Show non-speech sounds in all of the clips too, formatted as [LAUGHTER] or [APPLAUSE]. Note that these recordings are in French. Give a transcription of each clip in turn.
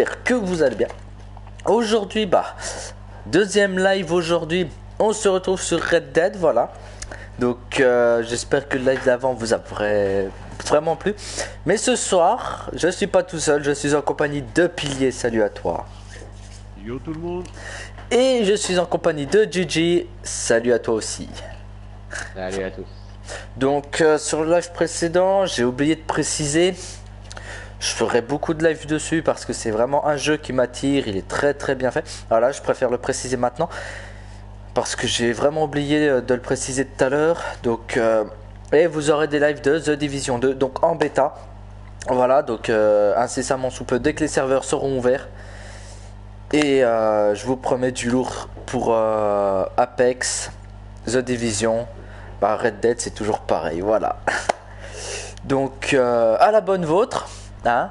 j'espère que vous allez bien. Aujourd'hui, bah, deuxième live aujourd'hui, on se retrouve sur Red Dead, voilà. Donc euh, j'espère que le live d'avant vous a vraiment plu. Mais ce soir, je suis pas tout seul, je suis en compagnie de Pilier, salut à toi. Yo tout le monde. Et je suis en compagnie de Gigi, salut à toi aussi. Salut à tous. Donc euh, sur le live précédent, j'ai oublié de préciser, je ferai beaucoup de live dessus parce que c'est vraiment un jeu qui m'attire, il est très très bien fait. Voilà, je préfère le préciser maintenant parce que j'ai vraiment oublié euh, de le préciser tout à l'heure. Donc euh, et vous aurez des lives de The Division 2 donc en bêta. Voilà, donc incessamment sous peu dès que les serveurs seront ouverts. Et je vous promets du lourd pour Apex, The Division, bah, Red Dead, c'est toujours pareil, voilà. [LAUGHS] Donc, euh, à la bonne vôtre, hein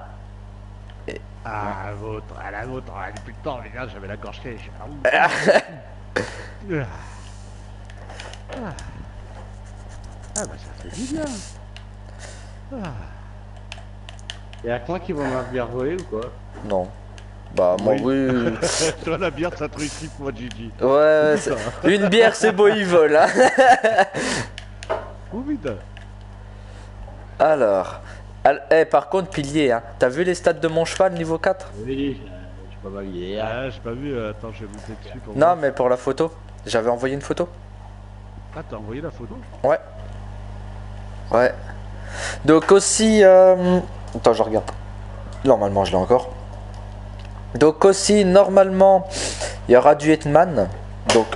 À la vôtre, à la vôtre. Ah, depuis le temps, les gars, j'avais la gorge sèche. Ah, ah. ah bah ça fait du bien. Ah. Y'a que moi qui va m'a bien volé ou quoi? Non. Bah, moi, oui. [LAUGHS] Toi, la bière, ça te réussit, moi, Gigi. Ouais, c'est- [LAUGHS] une bière, c'est beau, il vole. Hein Oh, vite. Alors, eh, par contre, pilier, hein, t'as vu les stats de mon cheval niveau 4 Oui, euh, je suis pas mal hier. Ah, j'ai pas vu. euh, Attends, je vais monter dessus pour Non, voir. mais pour la photo. J'avais envoyé une photo. Ah, t'as envoyé la photo? Ouais. Ouais. Donc aussi... euh, Attends, je regarde. Normalement, je l'ai encore. Donc aussi, normalement, il y aura du Hitman. Donc,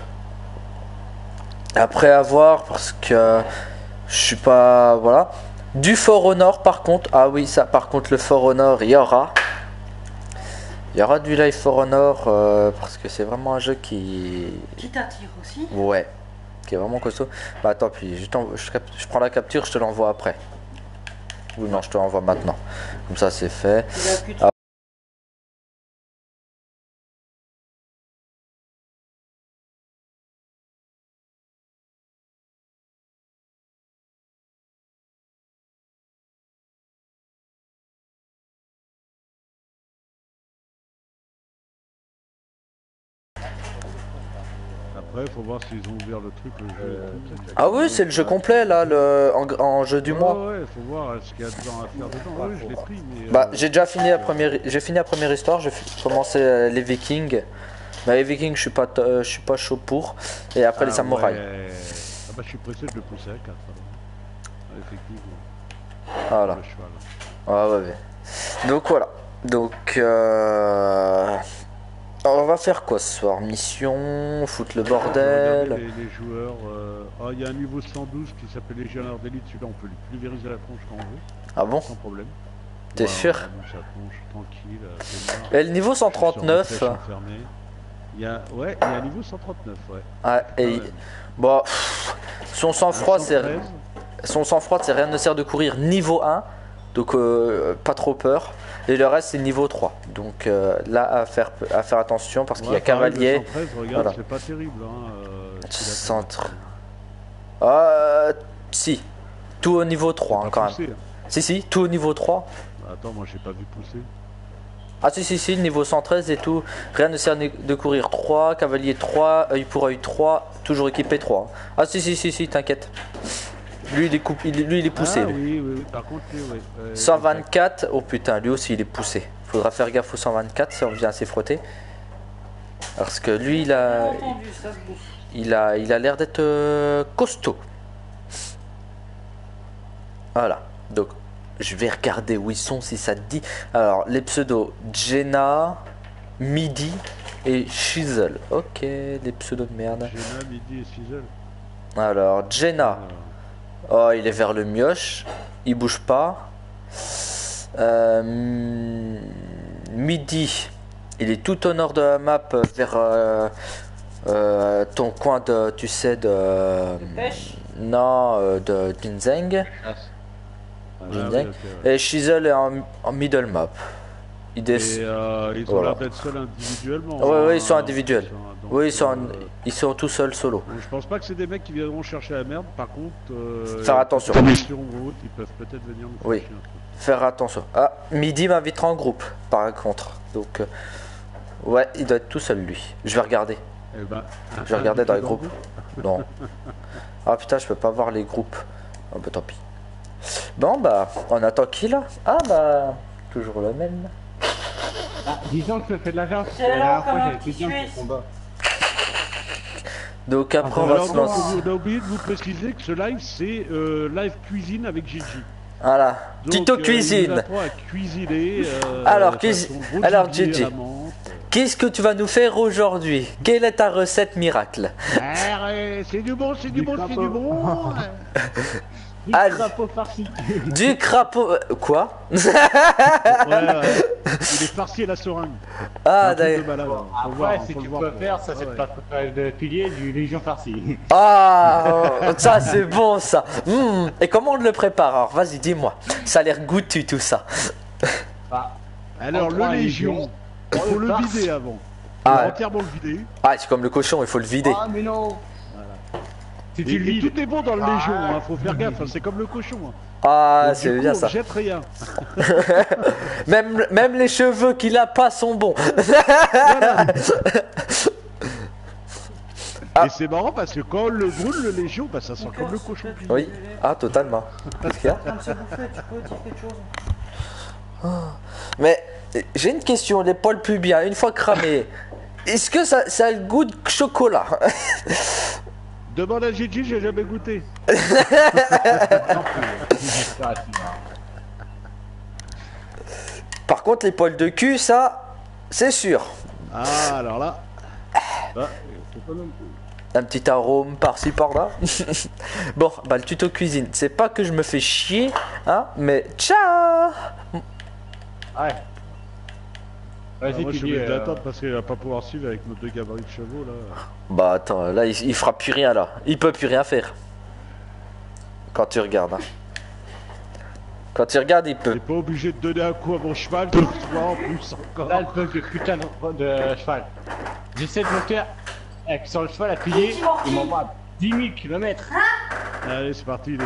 après avoir, parce que je suis pas... Voilà. Du For Honor, par contre. Ah oui, ça, par contre, le For Honor, il y aura. Il y aura du Live For Honor, euh, parce que c'est vraiment un jeu qui... Qui t'attire aussi Ouais, qui est vraiment costaud. Bah attends, puis je, je, cap- je prends la capture, je te l'envoie après. Ou non, je te l'envoie maintenant. Comme ça, c'est fait. Après, faut voir s'ils ont ouvert le truc, le jeu. et tout, ça. Ah oui, c'est le jeu complet là, le, en, en jeu du mois. Ouais, faut voir ce qu'il y a dedans à faire dedans. Ouais, je l'ai pris, mais. Bah, euh, j'ai déjà fini la première, j'ai fini la première histoire. J'ai commencé euh, les Vikings. Bah, les Vikings, je suis pas, t- euh, je suis pas chaud pour. Et après les ah, samouraïs. ouais. Ah, bah, je suis pressé de le pousser à 4. Ah, effectivement. Voilà. Le cheval. Ah ouais, ouais. Donc voilà. Donc euh... alors, on va faire quoi ce soir? Mission, foutre le bordel? Les, les joueurs. euh, Ah, il y a un niveau 112 qui s'appelle Légionnaire d'élite. Celui-là, on peut lui pulvériser la tronche quand on veut, Ah bon? Sans problème. T'es Voilà, sûr? tronche, tranquille. euh. Et le niveau Sur une 139. flèche enfermée. Il y a, ouais, il y a un niveau 139, ouais. Ah, Quand et bon, pff, son sang-froid, c'est 113, son sang-froid, c'est rien ne sert de courir niveau 1, donc euh, pas trop peur. Et le reste, c'est niveau 3. Donc euh, là, à faire, à faire attention parce qu'il y a cavalier. 113, regarde, Voilà. c'est pas terrible. Hein, euh. Centre. Ah, si, tout au niveau 3 hein, quand même. poussé, hein. Si, si, tout au niveau 3. Attends, moi j'ai pas vu pousser. Ah si si si, niveau 113 et tout, rien ne sert de courir 3, cavalier 3, œil pour œil 3, toujours équipé 3. Ah si si si si, t'inquiète. Lui il est, coup- il, lui, il est poussé. Ah lui. oui, oui, oui, par contre, lui, oui. euh, 124, oh putain, lui aussi il est poussé. Faudra faire gaffe au 124 si on vient s'y frotter. Parce que lui il a, Bien entendu, ça se bouffe. il a, il a l'air d'être euh, costaud. Voilà, donc je vais regarder où ils sont si ça te dit. Alors, les pseudos Jenna, Midi et Shizzle. Ok, les pseudos de merde. Jenna, Midi et Sizzle. Alors, Jenna, oh, il est vers le mioche, il bouge pas. Euh, Midi, il est tout au nord de la map vers euh, euh, ton coin de, tu sais, de. De pêche? Non, de. Chasse. Ah, oui, ouais. Et Shizzle est en, en middle map. Il Et descend. euh, ils ont Voilà. l'air d'être seuls individuellement. Ouais, ouais, hein, ils sont individuels. donc, Oui, ils sont, euh, ils sont tout seuls solo. je pense pas que c'est des mecs qui viendront chercher la merde. Par contre, euh, Faire attention. autre, ils peuvent peut-être venir nous Oui. faire attention. Ah, midi m'invitera en groupe, par contre. Donc, ouais, il doit être tout seul lui. Je vais regarder. Eh ben, Je vais regarder dans les le groupes. [LAUGHS] Non. Ah putain, je peux pas voir les groupes. Ah bah tant pis. Bon bah, on attend qui là? Ah bah, toujours le même. Ah, disons que ça fait de la viande. C'est La dernière alors fois, j'avais bien ce combat. Donc après on va Alors, se lancer. on a oublié de vous préciser que ce live, c'est euh, live cuisine avec Gigi. Voilà, Donc, tuto euh, il nous cuisine. apprend à cuisiner. euh, Alors, de cuisi- façon gros alors, gibier à Gigi. la menthe. Qu'est-ce que tu vas nous faire aujourd'hui? Quelle est ta recette miracle? Ah, ouais, c'est du bon, c'est du, bon, c'est du bon. [LAUGHS] Du crapaud farci. Du crapaud... euh, Quoi? Ouais, ouais. Il est farci à la seringue. Ah malade, hein. Après, voir, si tu peux faire, ça c'est Ah, le pilier du Légion farci. Ah, ça c'est bon ça. Hmm, Et comment on le prépare? Alors vas-y dis-moi. Ça a l'air goûtu tout ça. Bah, Alors, le Légion, il faut le vider avant. Ah. Faut entièrement le vider. Ah c'est comme le cochon, il faut le vider. Ah mais non Et, et tout est bon dans le Ah. Légion, hein, faut faire gaffe, hein, c'est comme le cochon. hein. Ah c'est bien on ça. jette rien. [LAUGHS] Même, même les cheveux qu'il a pas sont bons. Ah. Et c'est marrant parce que quand on le brûle, le Légion, bah, ça sent comme le cochon. Oui. Ah totalement. Qu'est-ce qu'il y a chose Mais j'ai une question, les poils pubiens, une fois cramés, [LAUGHS] est-ce que ça, ça a le goût de chocolat? Demande à Gigi, j'ai jamais goûté. Par contre les poils de cul, ça, c'est sûr. Ah, alors là. Bah, c'est pas non plus. Un petit arôme par-ci par-là. [LAUGHS] bon, bah le tuto cuisine, c'est pas que je me fais chier, hein, mais ciao Ouais. Ah, Vas-y, moi, je tu suis obligé euh, d'attendre parce qu'il va pas pouvoir suivre avec nos deux gabarits de chevaux là. Bah attends, là il, il fera plus rien là. Il peut plus rien faire. Quand tu regardes. hein. Quand tu regardes, il peut. T'es pas obligé de donner un coup à mon cheval pour toi en plus encore. Là, le bug de putain de, de cheval. J'essaie de monter avec sur le cheval à plier, il m'envoie à 10 000 km. Allez, c'est parti les gens.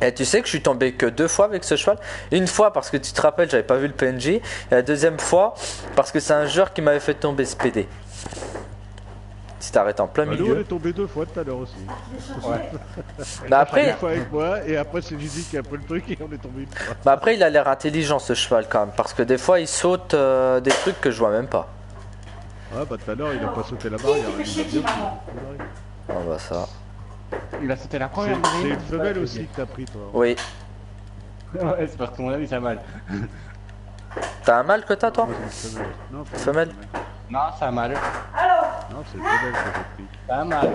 Et tu sais que je suis tombé que deux fois avec ce cheval. Une fois parce que tu te rappelles, j'avais pas vu le PNJ. Et la deuxième fois parce que c'est un joueur qui m'avait fait tomber ce PD. Tu t'arrêtes en plein Bah, milieu. est tombé deux fois tout à l'heure aussi. Ouais. Mais [LAUGHS] après, Une fois avec moi et après c'est qui a pris le truc et on est tombé mais après, il a l'air intelligent ce cheval quand même. Parce que des fois, il saute euh, des trucs que je vois même pas. Ah bah tout à l'heure il a pas sauté la barrière. Il a bien Ah bah ça. Il a sauté la C'est première c'est une femelle aussi que t'as pris toi. Oui. [LAUGHS] Ouais, c'est parce que mon avis, ça a mal. [LAUGHS] T'as un mal que t'as toi c'est femelle. Non, c'est une Femelle Non, ça a mal. Alors, Non, c'est une femelle que j'ai pris. Ça a mal.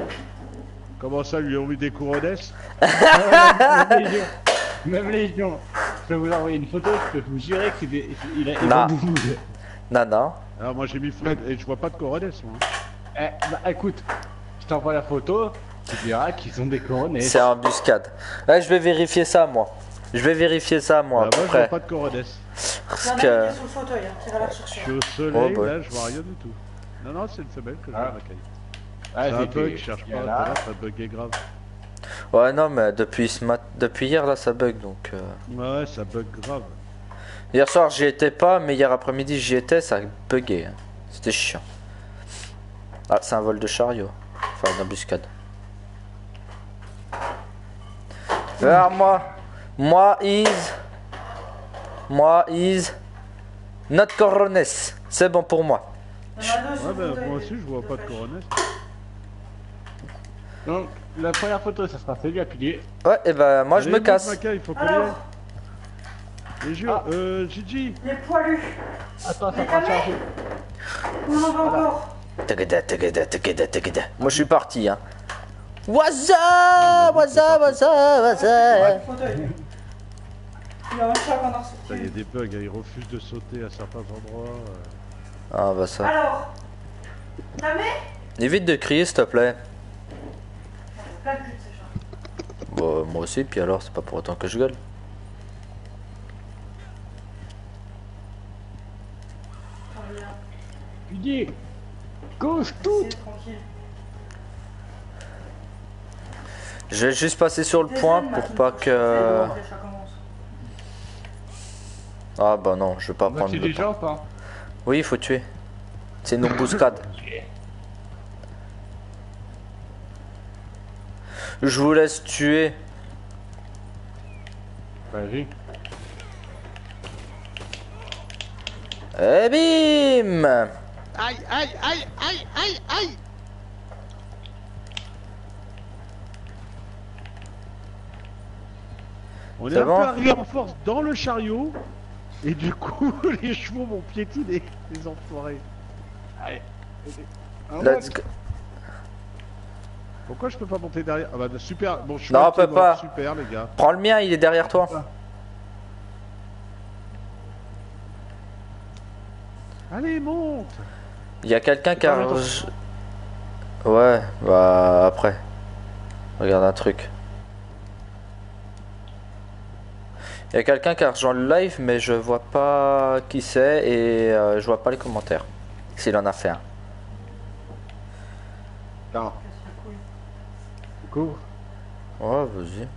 Comment ça, lui ont mis des couronnes? [LAUGHS] Même Légion. Même Légion. Je peux vous envoyer une photo, je peux vous jurer que c'est des... il a Non. Non, non. Alors moi j'ai mis Fred et je vois pas de couronnes moi. Eh, bah écoute, je t'envoie la photo, tu diras qu'ils ont des couronnes et... C'est embuscade. Ouais, je vais vérifier ça moi. Je vais vérifier ça moi Ah, moi je vois après. pas de y Parce que. est sous le fauteuil, hein, qui va la Je suis au soleil, Oh, bah. là je vois rien du tout. Non, non, c'est une femelle que je Ah. vois. Ah, C'est un c'était- bug, je cherche pas en à a. internet, un bug est grave. Ouais, non, mais depuis, ce mat... depuis hier là, ça bug donc. euh. Ouais, ça bug grave. Hier soir, j'y étais pas, mais hier après-midi, j'y étais, ça buguait. hein. C'était chiant. Ah, c'est un vol de chariot. Enfin, une embuscade. Vers moi. Moi is. Moi is. Not corones. C'est bon pour moi. Il y en a deux sous Ouais, bah moi aussi je vois pas de couronnes. Donc, la première photo, ça sera celui à pilier. Ouais, et ben moi je me casse. Macaille, il faut qu'on. Alors, Et jure, euh, Gigi, les poilus, Attends, ça Les prend charger. on en va encore. Tagada, tagada, tagada, tagada. Moi je suis parti hein. What's up, what's up, what's up, what's up? Il y a un chat qu'on a Ça, il y a ressorti. des bugs, ils refusent de sauter à certains endroits. euh. Ah bah ça. Alors, Évite de crier s'il te plaît. Chats. Bah moi aussi, puis alors c'est pas pour autant que je gueule. Pilier Gauche tout c'est tranquille. Je vais juste passer sur le point pour pas que... Ah bah non, je vais pas prendre le temps. pas? Oui, il faut tuer. C'est une embuscade. [LAUGHS] Je vous laisse tuer. Vas-y. Et bim Aïe, aïe, aïe, aïe, aïe, aïe On est un bon peu arrivé en force dans le chariot, et du coup, [LAUGHS] les chevaux m'ont piétiné, les enfoirés. Allez. Let's go. Pourquoi je peux pas monter derrière? Ah bah super, bon je suis Non, on peut pas. Super les gars. Prends le mien, il est derrière toi. Allez, monte Il y a quelqu'un qui a... Ouais, bah après. Regarde un truc. Il y a quelqu'un qui a rejoint le live, mais je vois pas qui c'est et euh, je vois pas les commentaires. S'il en a fait un. Non. Coucou. Ouais, vas-y.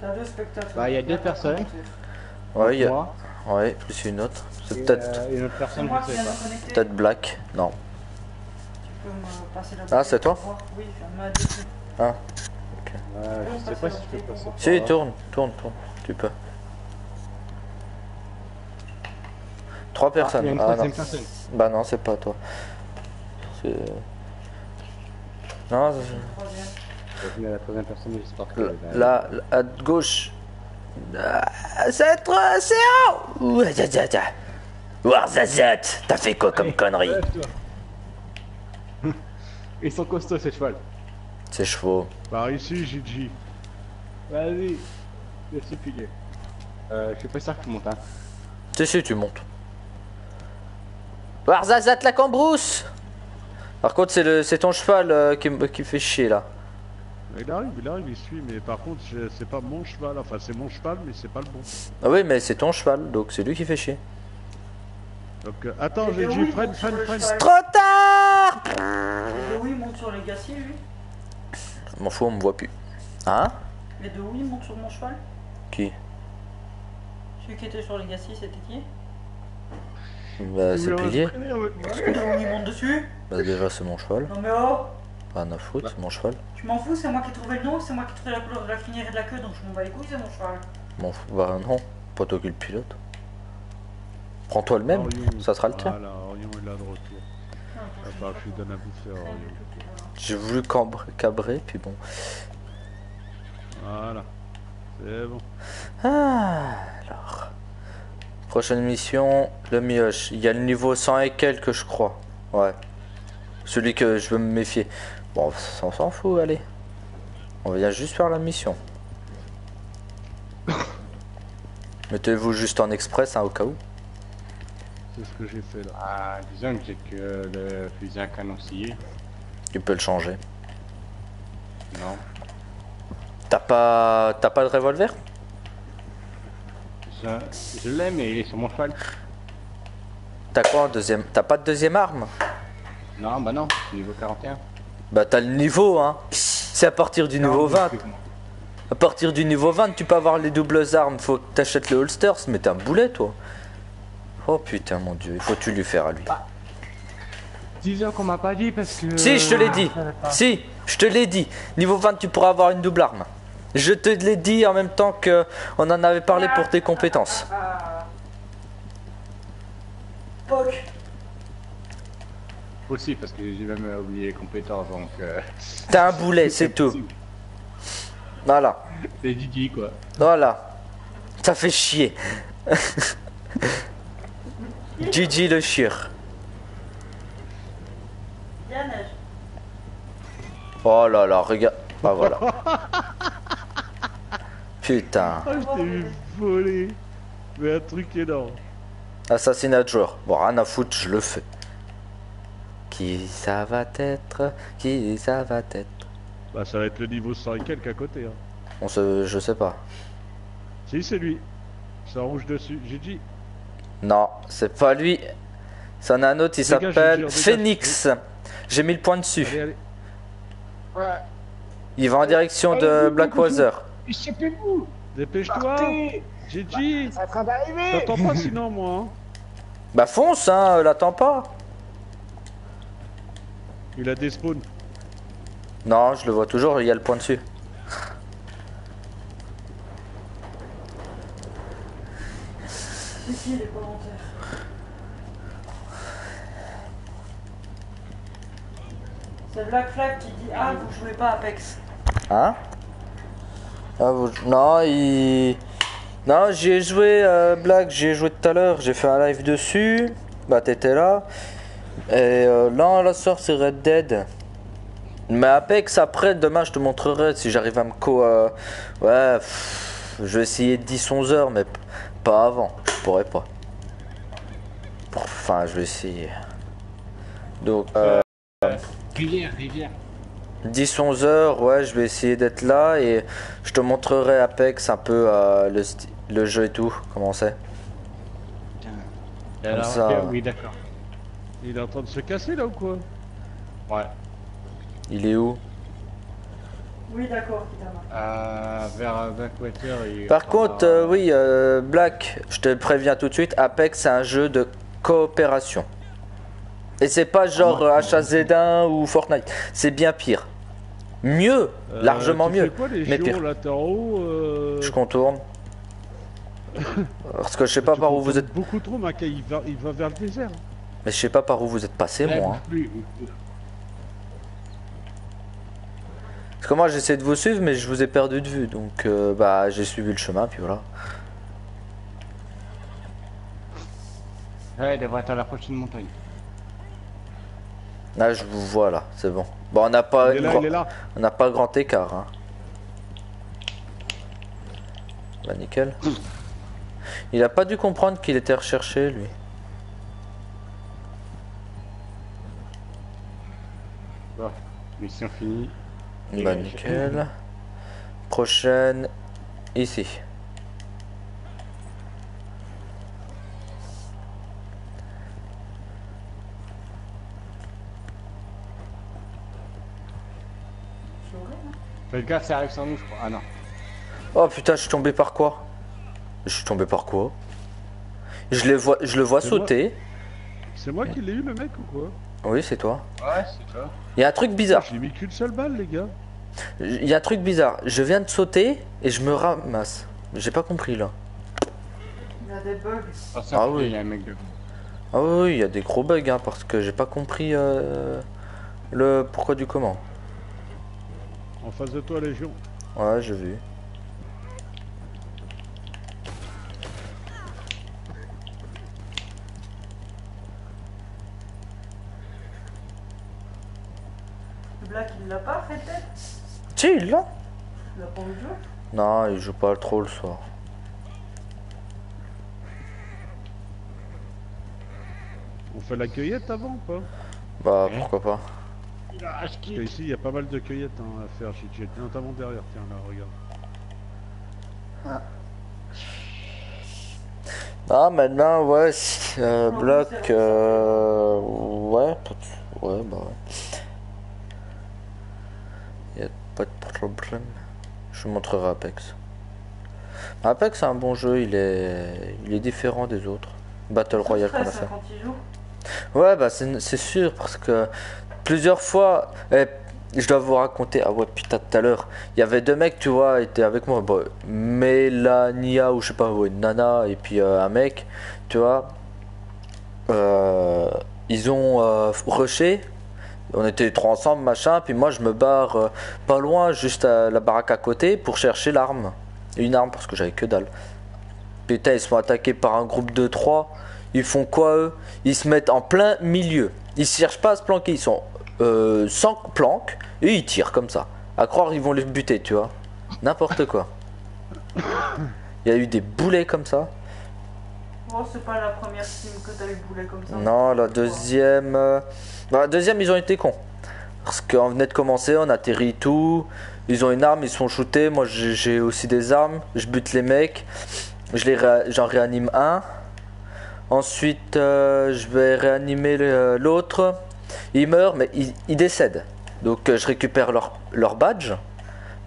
T'as deux spectateurs. Bah, il y a deux personnes. Ouais, il y a... Moi. ouais, plus une autre. C'est peut-être euh, une autre C'est personne, je sais pas. peut-être Black. Non. Tu peux me passer la Ah, c'est toi? Oui, je viens je sais pas si je peux passer. Si, tourne, tourne, tourne. Tu peux. Trois Ah, il y a personnes. une Ah, non. troisième personne. Bah non, c'est pas toi. C'est... Non, c'est- la troisième personne, j'espère que. là, à gauche. Ah, C'est trop, c'est haut. Warzazat, t'as fait quoi comme connerie [LAUGHS] Ils sont costauds ces chevals. Ces chevaux. Par ici, Gigi. Vas-y. Laisse filer. Euh, je suis pas sûr que tu montes, hein. Si, si, tu montes. Warzazat la cambrousse Par contre, c'est le, c'est ton cheval euh, qui, me- qui fait chier là. Il arrive, il arrive, il suit, mais par contre, c'est pas mon cheval. Enfin, c'est mon cheval, mais c'est pas le bon. Ah oui, mais c'est ton cheval, donc c'est lui qui fait chier. Donc, euh, attends, Mais Gigi, oui, freine, sur freine, freine. Trop tard il monte sur Legacy, lui M'en fous, on me voit plus. Hein? Mais de où il monte sur mon cheval? Qui? Celui qui était sur Legacy, c'était qui? Bah, c'est le pilier. Ouais, mais de où il monte dessus? Bah, déjà, c'est mon cheval. Non mais oh Pas un à foutre, c'est mon cheval. Tu m'en fous, c'est moi qui ai trouvé le nom, c'est moi qui ai trouvé la couleur de la crinière et de la queue, donc je m'en bats les couilles, c'est mon cheval. M'en fous. Bah, non, pas toi qui le pilote. Prends-toi le même, Orion. ça sera le tien. Voilà, Orion est là de retour. Ah, je lui donne bouffer à Orion. J'ai voulu cabrer, puis bon. Voilà. C'est bon. Ah, alors. Prochaine mission, le mioche. Il y a le niveau 100 et quelques, je crois. Ouais. Celui que je veux me méfier. Bon, on s'en fout, allez. On vient juste faire la mission. [LAUGHS] Mettez-vous juste en express, hein, au cas où. C'est ce que j'ai fait là. Ah, disons que j'ai que le fusil à canon scié. Tu peux le changer. Non. T'as pas, t'as pas de revolver? Je, je l'ai, mais il est sur mon cheval. T'as quoi en deuxième? T'as pas de deuxième arme? Non, bah non, niveau 41. Bah t'as le niveau, hein. C'est à partir du niveau 20. À partir du niveau 20, tu peux avoir les doubles armes. Faut que t'achètes le holsters, mais t'es un boulet, toi. Oh putain, mon dieu, il faut tu lui faire à lui. Disons qu'on m'a pas dit parce que. Si, je te l'ai dit. Si, je te l'ai dit. Niveau 20, tu pourras avoir une double arme. Je te l'ai dit en même temps que on en avait parlé pour tes compétences. Ah. Poc Aussi, parce que j'ai même oublié les compétences, donc. Euh... T'as un boulet, c'est tout. Voilà. C'est Didi, quoi. Voilà. Ça fait chier. [LAUGHS] Gigi le chien. Il y a neige. Oh là là, regarde. Bah voilà. [LAUGHS] Putain. Ah, je t'ai eu voler. Mais un truc énorme. Assassinat de joueur. Bon, rien à foutre, je le fais. Qui ça va être? Qui ça va être? Bah, ça va être le niveau 100 et quelques à côté. Hein. On se... Je sais pas. Si, c'est lui. C'est en rouge dessus. Gigi. Non, c'est pas lui. C'en a un autre, il s'appelle. Phoenix. J'ai mis le point dessus. Allez, allez. Il va en direction de Blackwater. Échappez-vous Dépêche-toi. Partez Gigi C'est en train d'arriver T'entends pas sinon, moi hein Bah fonce, hein, l'attends pas. Il a des spawns. Non, je le vois toujours, il y a le point dessus. Si, si, il est volontaire. C'est Black Flag qui dit Ah, vous jouez pas Apex. Hein? Ah, vous- Non, il... Non, j'y ai joué, euh, Black, j'y ai joué tout à l'heure. J'ai fait un live dessus. Bah, t'étais là. Et euh, là, la soeur, c'est Red Dead. Mais Apex, après, demain, je te montrerai si j'arrive à me co... euh, Ouais, je vais essayer 10-11 heures, mais pas avant. Je pourrais pas. Enfin, je vais essayer. Donc, euh, Rivière, rivière. 10-11 heures, ouais, je vais essayer d'être là et je te montrerai Apex un peu euh, le, le jeu et tout, comment c'est. Comme ça. Oui, d'accord. Il est en train de se casser là ou quoi? Ouais. Il est où? Oui, d'accord. Euh, vers Backwater et... Par contre, euh, oui, euh, Black, je te préviens tout de suite, Apex c'est un jeu de coopération. Et c'est pas genre euh, HAZ1 ou Fortnite, c'est bien pire. Mieux, Euh, largement tu mieux. fais quoi les mais pire. là haut euh... Je contourne. Parce que je sais pas tu par où vous êtes. Beaucoup trop, Mackay, il va, il va vers le désert. Mais je sais pas par où vous êtes passé, Ouais, moi. hein. plus. Parce que moi j'essaie de vous suivre, mais je vous ai perdu de vue. Donc euh, bah j'ai suivi le chemin, puis voilà. Ouais, il devrait être à la prochaine montagne. Là je vous vois là, c'est bon. Bon on n'a pas, il est là, grand- il est là. on n'a pas grand écart. Hein. Bah nickel. Il a pas dû comprendre qu'il était recherché lui. Bon, mission finie. Bah nickel. Prochaine ici. C'est horrible, hein. Fais gaffe, ça arrive sans nous, je crois. Ah non. Oh putain, je suis tombé par quoi? Je suis tombé par quoi? Je le vois, je le vois sauter. C'est moi qui l'ai eu le mec ou quoi? Oui, c'est toi. Ouais, c'est toi. Il y a un truc bizarre. J'ai mis qu'une seule balle les gars. Il y a un truc bizarre. Je viens de sauter et je me ramasse. J'ai pas compris là. Il y a des bugs. Attention, Ah oui. Il y a un mec de. Ah oui, oui, il y a des gros bugs hein, parce que j'ai pas compris euh, le pourquoi du comment. En face de toi, Légion. Ouais, j'ai vu. Le Black, il l'a pas fait tête Si, il l'a Il a pas envie de jouer Non, il joue pas trop le soir. On fait la cueillette avant ou pas? Bah, pourquoi pas. Parce qu'ici, il y a pas mal de cueillettes hein, à faire, Gigi. Notamment derrière, tiens là, regarde. Ah, maintenant, ouais, si, euh, Non, bloc, euh, ouais, pas de- ouais, bah ouais. Y a pas de problème. Je vous montrerai Apex. Apex, c'est un bon jeu, il est, il est différent des autres. Battle Royale qu'on a fait. Ouais, bah c'est sûr, parce que plusieurs fois, eh, je dois vous raconter, ah ouais, putain, tout à l'heure, il y avait deux mecs, tu vois, étaient avec moi, bon, Mélania, ou je sais pas, Nana, et puis euh, un mec, tu vois, euh, ils ont euh, rushé, on était trois ensemble, machin, puis moi je me barre pas loin, juste à la baraque à côté, pour chercher l'arme, une arme, parce que j'avais que dalle. Putain, ils se font attaquer par un groupe de 3. Ils font quoi eux? Ils se mettent en plein milieu. Ils cherchent pas à se planquer, ils sont euh, sans planque et ils tirent comme ça. À croire ils vont les buter, tu vois. N'importe quoi. Il y a eu des boulets comme ça. Oh, c'est pas la première team que t'as eu boulet comme ça. Non, la deuxième. euh, bah, la deuxième, ils ont été cons. Parce qu'on venait de commencer, on atterrit tout. Ils ont une arme, ils se font shooter. Moi, j'ai j'ai aussi des armes. Je bute les mecs. Je les J'en réanime un. Ensuite, euh, je vais réanimer le- l'autre. Il meurt, mais il, il décède. Donc, euh, je récupère leur, leur badge.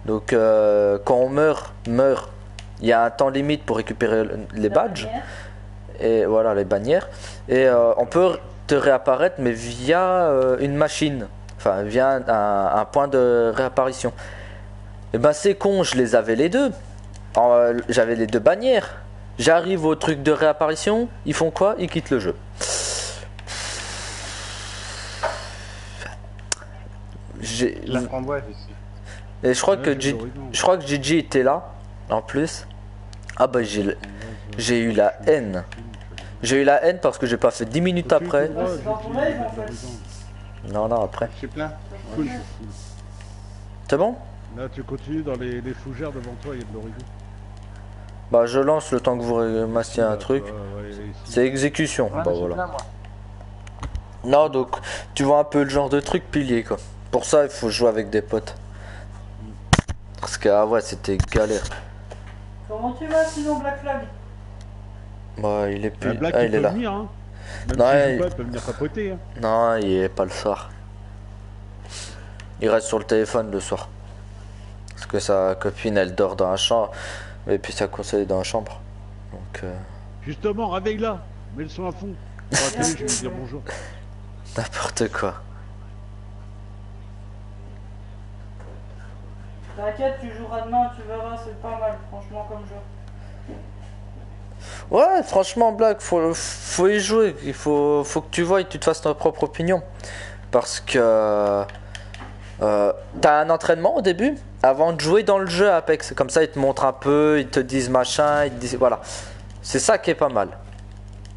Donc, euh, quand on meurt, meurt. Il y a un temps limite pour récupérer le- les badges. et voilà les bannières. Et euh, on peut te réapparaître mais via euh, une machine. Enfin via un, un- un point de réapparition. Et ben c'est con je les avais les deux. J'avais les deux bannières. J'arrive au truc de réapparition. Ils font quoi? Ils quittent le jeu La framboise et je crois Ouais, que G- je crois que Gigi était là en plus ah bah j'ai j'ai eu la haine j'ai eu la haine parce que j'ai pas fait 10 minutes après c'est non non après suis plein. Cool. c'est bon? Là, tu continues dans les, les fougères devant toi, il y a de l'horizon. Bah je lance le temps que vous ramassiez un truc. ouais. C'est exécution. Ouais, bah voilà. plein. Non donc tu vois un peu le genre de truc pilier quoi. Pour ça il faut jouer avec des potes. Parce que ah ouais c'était galère. Comment tu vas sinon, Black Flag? Bah il est plus. La blague, ah il il est là. venir, hein. Même Non, s'il il- joue pas, il peut venir papoter, hein. Non il est pas le soir. Il reste sur le téléphone le soir. Parce que sa copine elle dort dans la chambre. Et puis sa conseille dans la chambre. Donc euh, Justement, réveille-la. Mets le son à fond. Sur la télé, je vais lui dire bonjour. [LAUGHS] n'importe quoi. T'inquiète, tu joueras demain, tu verras, c'est pas mal, franchement, comme jeu. Ouais, franchement, Black, faut, faut y jouer. Il faut, que tu vois et que tu te fasses ta propre opinion. Parce que euh, t'as un entraînement au début avant de jouer dans le jeu Apex. Comme ça, ils te montrent un peu, ils te disent machin, ils te disent voilà. C'est ça qui est pas mal.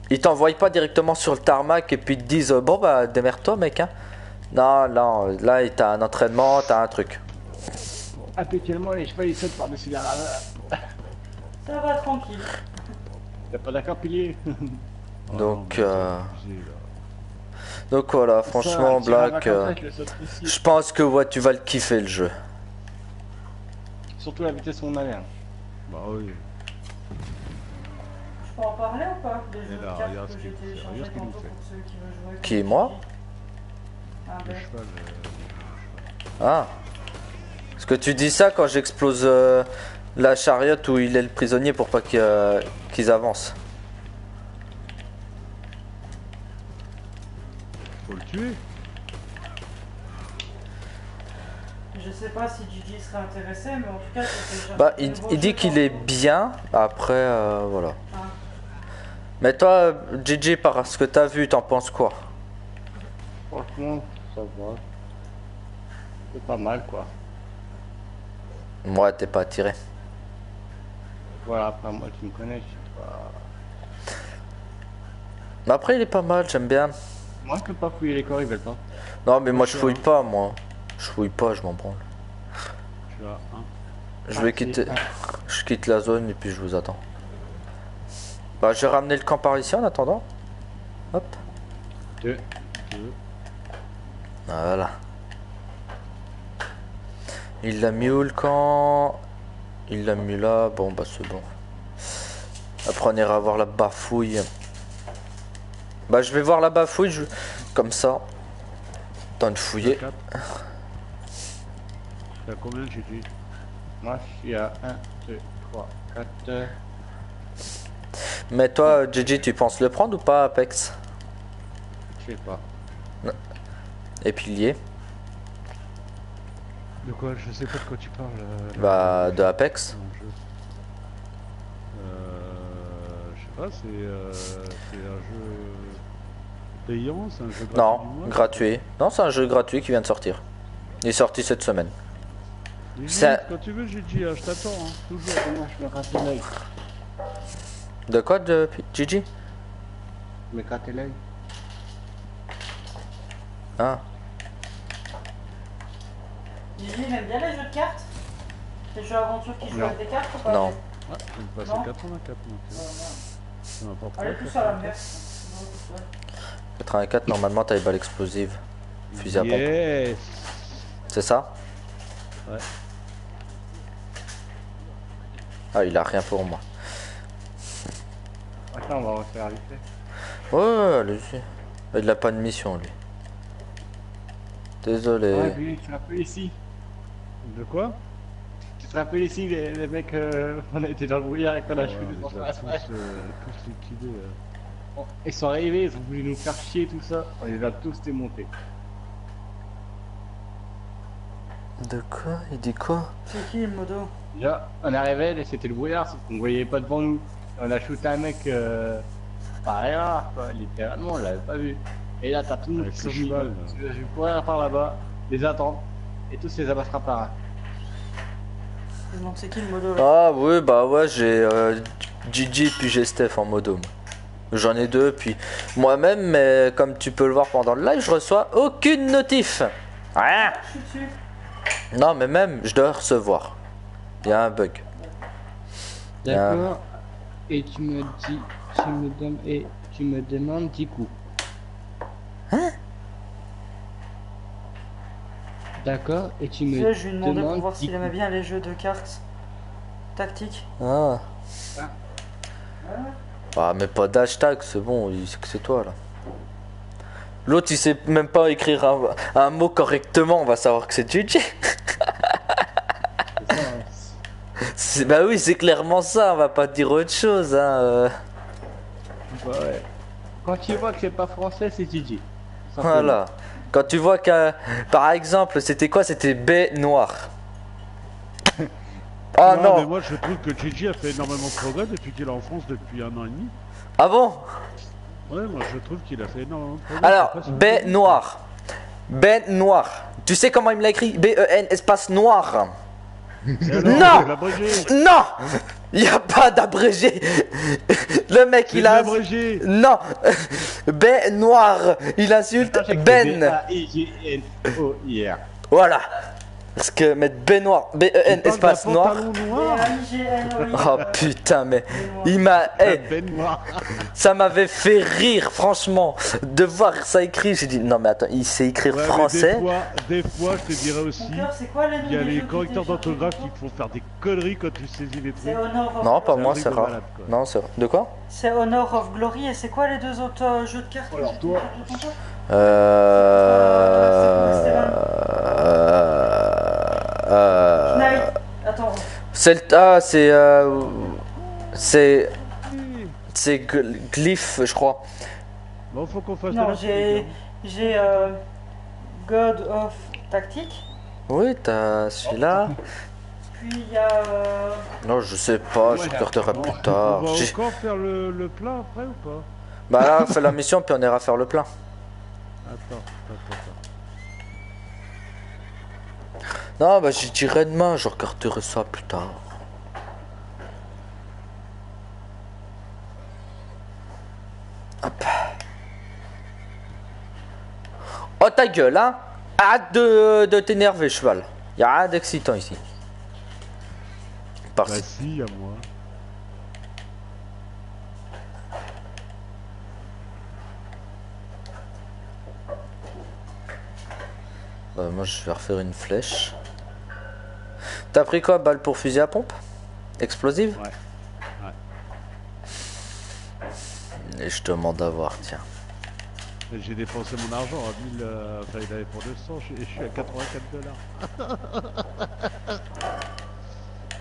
Ils t'envoient pas directement sur le tarmac et puis ils te disent bon bah démerde-toi mec. Hein. Non, non, là t'as un entraînement, t'as un truc. Habituellement, les chevaux ils sautent par-dessus la raveur. Ça va, tranquille. T'es pas d'accord, pilier? [LAUGHS] Donc, mais euh. Donc voilà, franchement, Ça, Black, euh, je le pense que ouais, tu vas le kiffer le jeu. Surtout la vitesse où on allait. hein. Bah oui. Je peux en parler ou pas? Des jeux de là, cartes regarde que j'ai nous tantôt pour ceux qui veulent jouer. Qui, moi? Ah Le ben, cheval, euh, Ah. Parce que tu dis ça quand j'explose euh, la chariote où il est le prisonnier pour pas qu'ils euh, qu'ils avancent. faut le tuer. Je sais pas si Gigi serait intéressé, mais en tout cas, déjà. Bah, il, dit qu'il est bien, après, euh, voilà. Ah. Mais toi, euh, Gigi, par ce que t'as vu, t'en penses quoi? Franchement, ça va. C'est pas mal, quoi. Moi, t'es pas attiré. Voilà, après, moi, tu me connais, je pas... Mais après, il est pas mal, j'aime bien. Moi, je peux pas fouiller les corps, ils veulent pas. Non, mais moi, je fouille pas, moi. Je fouille pas, je m'en branle. Tu un. Je vais quitter. Je quitte la zone et puis je vous attends. Bah, j'ai ramené le camp par ici en attendant. Hop. Deux. Deux. Voilà. Il l'a mis où le camp? Il l'a mis là. Bon, bah c'est bon. Après, on ira voir la bafouille. Bah, je vais voir la bafouille. Je... Comme ça. Temps de fouiller. T'as combien, Gigi Moi, je suis à 1, 2, 3, 4... Mais toi, Gigi, tu penses le prendre ou pas, Apex? Je sais pas. Et pilier De quoi Je sais pas de quoi tu parles. euh, Bah, de Apex. Euh, je sais pas, c'est euh, c'est un jeu payant, c'est un jeu gratuit Non, du mois gratuit. Non, c'est un jeu gratuit qui vient de sortir. Il est sorti cette semaine. Dis-lui, Ça- Quand tu veux, Gigi, hein, je t'attends, hein, toujours. Moi, je me gratte l'œil. De quoi, de Gigi? Je me l'œil. Ah. Gigi, il aime bien les jeux de cartes Les jeux aventure qui jouent avec des cartes ou pas Non. Passer Non. 84 donc. Euh, m'a pas pris, Allez, tous à la mer. Non, tout seul. 84, normalement, t'as les balles explosives. Fusil à pompe. C'est ça? Ouais. Ah, il a rien pour moi. Attends, on va refaire vite fait. Ouais, ouais, allez-y. Il a pas de mission, lui. Désolé. Ouais, puis tu l'appelles ici. De quoi Tu te rappelles ici, les, les mecs, euh, [LAUGHS] on a été dans le brouillard et qu'on a a tous, euh, tous liquidés. euh. Ils sont arrivés, ils ont voulu nous faire chier, tout ça. On les a tous démontés. De quoi? Il dit quoi? C'est qui le modo? Déjà, on arrivait, et c'était le brouillard, sauf qu'on voyait pas devant nous. On a shooté un mec, euh, par là, quoi, littéralement, on l'avait pas vu. Et là, t'as tout le monde qui le s'est mis, là. Je vais courir par là-bas, les attendre, et tous les abattre un par un. Je me demande c'est qui le modo là Ah oui, bah ouais, j'ai euh, Gigi puis j'ai Steph en modo. J'en ai deux, puis moi-même, mais comme tu peux le voir pendant le live, je reçois aucune notif. Rien. Je suis dessus. Non, mais même, je dois recevoir. Il y a un bug. D'accord. Et tu me dis, tu me donnes, et tu me demandes 10 coups. Hein? D'accord. Et tu me sais, je lui ai demandé pour voir 10 s'il aimait bien les jeux de cartes tactiques. Ah. Ah. Ah, mais pas d'hashtag, c'est bon, il sait que c'est toi là. L'autre, il sait même pas écrire un, un mot correctement, on va savoir que c'est. [LAUGHS] C'est- Bah oui, c'est clairement ça, on va pas dire autre chose. Hein. euh. Bah ouais. Quand tu vois que c'est pas français, c'est. Simplement. Voilà. Quand tu vois qu'un. Par exemple, c'était quoi? C'était B noir. [COUGHS] Ah mais non, moi je trouve que Gigi a fait énormément de progrès depuis qu'il est en France depuis un an et demi. Ah bon? Ouais, moi je trouve qu'il a fait énormément de progrès. Alors, B noir. B noir. Tu sais comment il me l'a écrit? B-E-N espace noir. Alors, Non. Non Il n'y a pas d'abrégé. Le mec, il a. abrégé. Non B noir. Il insulte Ben. Voilà. Parce que mettre B noir, B-E-N espace noir. Oh putain, mais il m'a. noir. ça m'avait fait rire, franchement, de voir ça écrit. J'ai dit, non mais attends, il sait écrire Ouais, français. Des fois, des fois, je te dirais aussi, il y a les correcteurs d'orthographe qui te font faire des conneries quand tu saisis les C'est trucs. Honor of Non, pas moi, c'est rare. malade. Non, c'est De quoi? C'est Honor of Glory et c'est quoi les deux autres euh, jeux de cartes Alors, toi? Euh. euh, Knight. Attends, C'est le. Ah, c'est. euh, C'est. C'est gl- Glyph, je crois. Bon, faut qu'on fasse de non, j'ai politique, j'ai euh, God of Tactique. Oui, t'as celui-là. Puis il y a euh, Non, je sais pas, je regarderai plus hein. tard. On va encore faire le, le plein après ou pas? Bah là, on fait la mission, puis on ira faire le plein. Attends, attends, attends. Non, bah j'y dirai demain, je regarderai ça plus tard. Hop. Oh ta gueule, hein Arrête de, de t'énerver, cheval. Y'a rien d'excitant ici. Par Bah si, à moi. Bah, moi je vais refaire une flèche. T'as pris quoi Balle pour fusil à pompe? Explosive? Ouais. Et je demande à voir, tiens. J'ai dépensé mon argent à 1000, euh, enfin il avait pour 200 je, je suis à 84 dollars. [LAUGHS]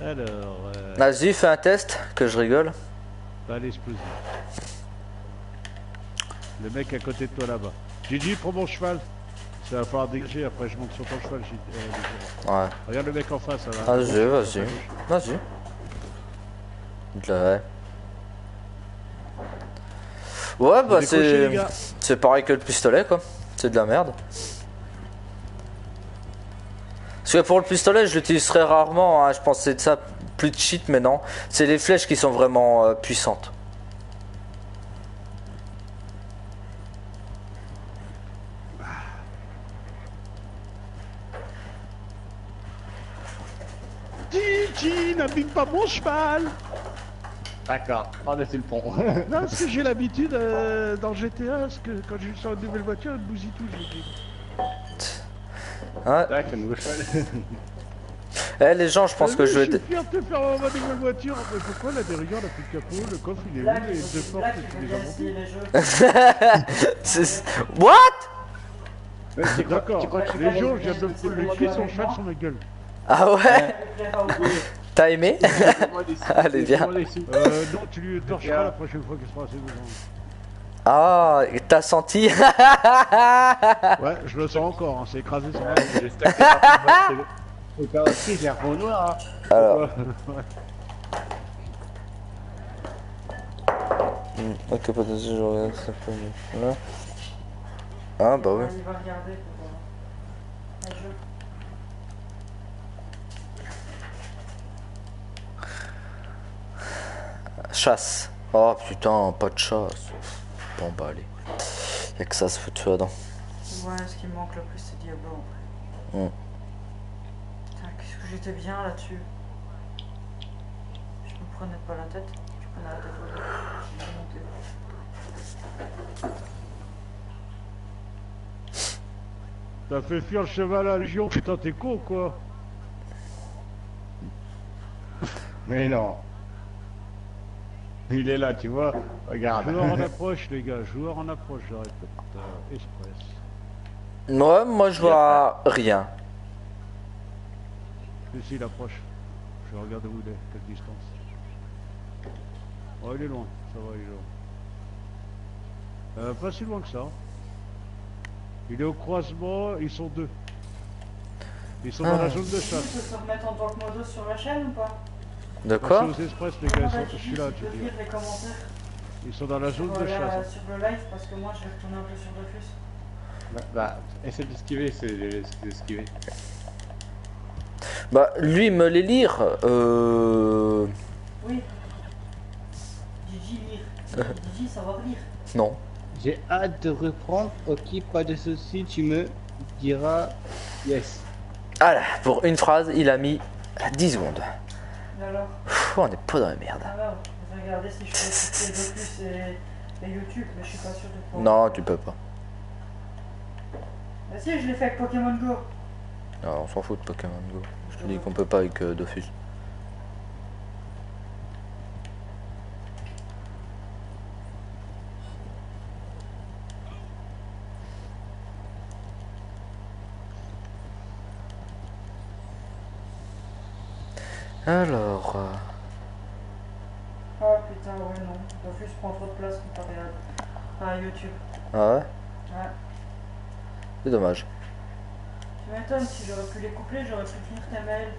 Alors, euh, Vas-y, fais un test, que je rigole. balle explosive. Le mec à côté de toi là-bas. J'ai dit, prends mon cheval. Ça va falloir dégager, après je monte sur ton cheval. j'ai- euh. Ouais. Regarde le mec en face. là. Vas-y, vas-y. Vas-y. Ouais. Ouais, bah c'est. C'est pareil que le pistolet, quoi. C'est de la merde. Parce que pour le pistolet, je l'utilise très rarement. hein. Je pensais de ça plus de cheat, mais non. C'est les flèches qui sont vraiment euh, puissantes. Gigi, n'abîme pas mon cheval D'accord, par-dessus le pont. [LAUGHS] Non, parce que j'ai l'habitude euh, dans GTA, parce que quand je sors une nouvelle voiture, elle bousille tout. je dis. Ouais. Tac, un nouveau cheval. Eh, les gens, je pense Ah que je vais. suis fier de te faire ma nouvelle voiture. Mais pourquoi là derrière, la plus capot, le coffre il est Là, où, les deux portes, c'est déjà monté What? D'accord, les aller- je viens de me son cheval sur ma gueule. Ah ouais? [LAUGHS] T'as aimé? [LAUGHS] Allez, viens. Euh, non, tu lui torcheras la prochaine fois qu'il sera assez devant. Ah, t'as senti? [LAUGHS] Ouais, je le sens encore, hein, c'est écrasé sur moi. C'est- Faut pas aussi, j'ai un noir. Hein. Alors, hmm, ok, pas de je regarde ça peut mieux. Là. Ah bah ouais. Il va regarder pour voir. Un jeu. Chasse. Oh putain, pas de chasse. Bon bah allez. Y'a que ça se fout dedans. Ouais, ce qui me manque le plus, c'est Diablo en vrai. Hmm. Putain, qu'est-ce que j'étais bien là-dessus. Je me prenais pas la tête. Je prenais la tête au monté. T'as fait fuir le cheval à la Légion, putain, t'es con quoi Mais non. Il est là, tu vois. Regarde. Joueur en approche, les gars, joueur en approche, je répète. Euh, Express. Ouais, moi je vois rien. Ici, il approche. Je vais regarder où il est, quelle distance. Oh, il est loin, ça va, il est loin. Euh, pas si loin que ça. Il est au croisement, ils sont deux. Ils sont dans Ah. la zone de chasse. peux se remettre en tant que sur la chaîne ou pas? De quoi aux express, les gars, ils sont, je suis là, tu peux dis. lire les commentaires Ils sont dans la zone de chasse. sur le live parce que moi je vais retourner un peu sur Dofus. Bah, bah, essaie d'esquiver, c'est d'esquiver. Bah lui me les lire. Euh... Oui. Gigi lire. [LAUGHS] Gigi savoir lire. Non. J'ai hâte de reprendre. Ok, pas de soucis, tu me diras yes. Ah là, pour une phrase, il a mis 10 secondes. Alors Pff, on est pas dans la merde. Alors, je vais regarder si je peux [LAUGHS] écouter Dofus et, et YouTube, mais je suis pas sûr de pouvoir. Non, tu peux pas. Bah si, je l'ai fait avec Pokémon Go. Non, on s'en fout de Pokémon Go. Je te dis qu'on peut pas avec euh, Dofus. Alors, euh, Oh putain, ouais, non. Dofus prend trop de place comparé à, à YouTube. ah ouais, Ouais. c'est dommage. Tu m'étonnes, si j'aurais pu les coupler, j'aurais pu finir tes mails,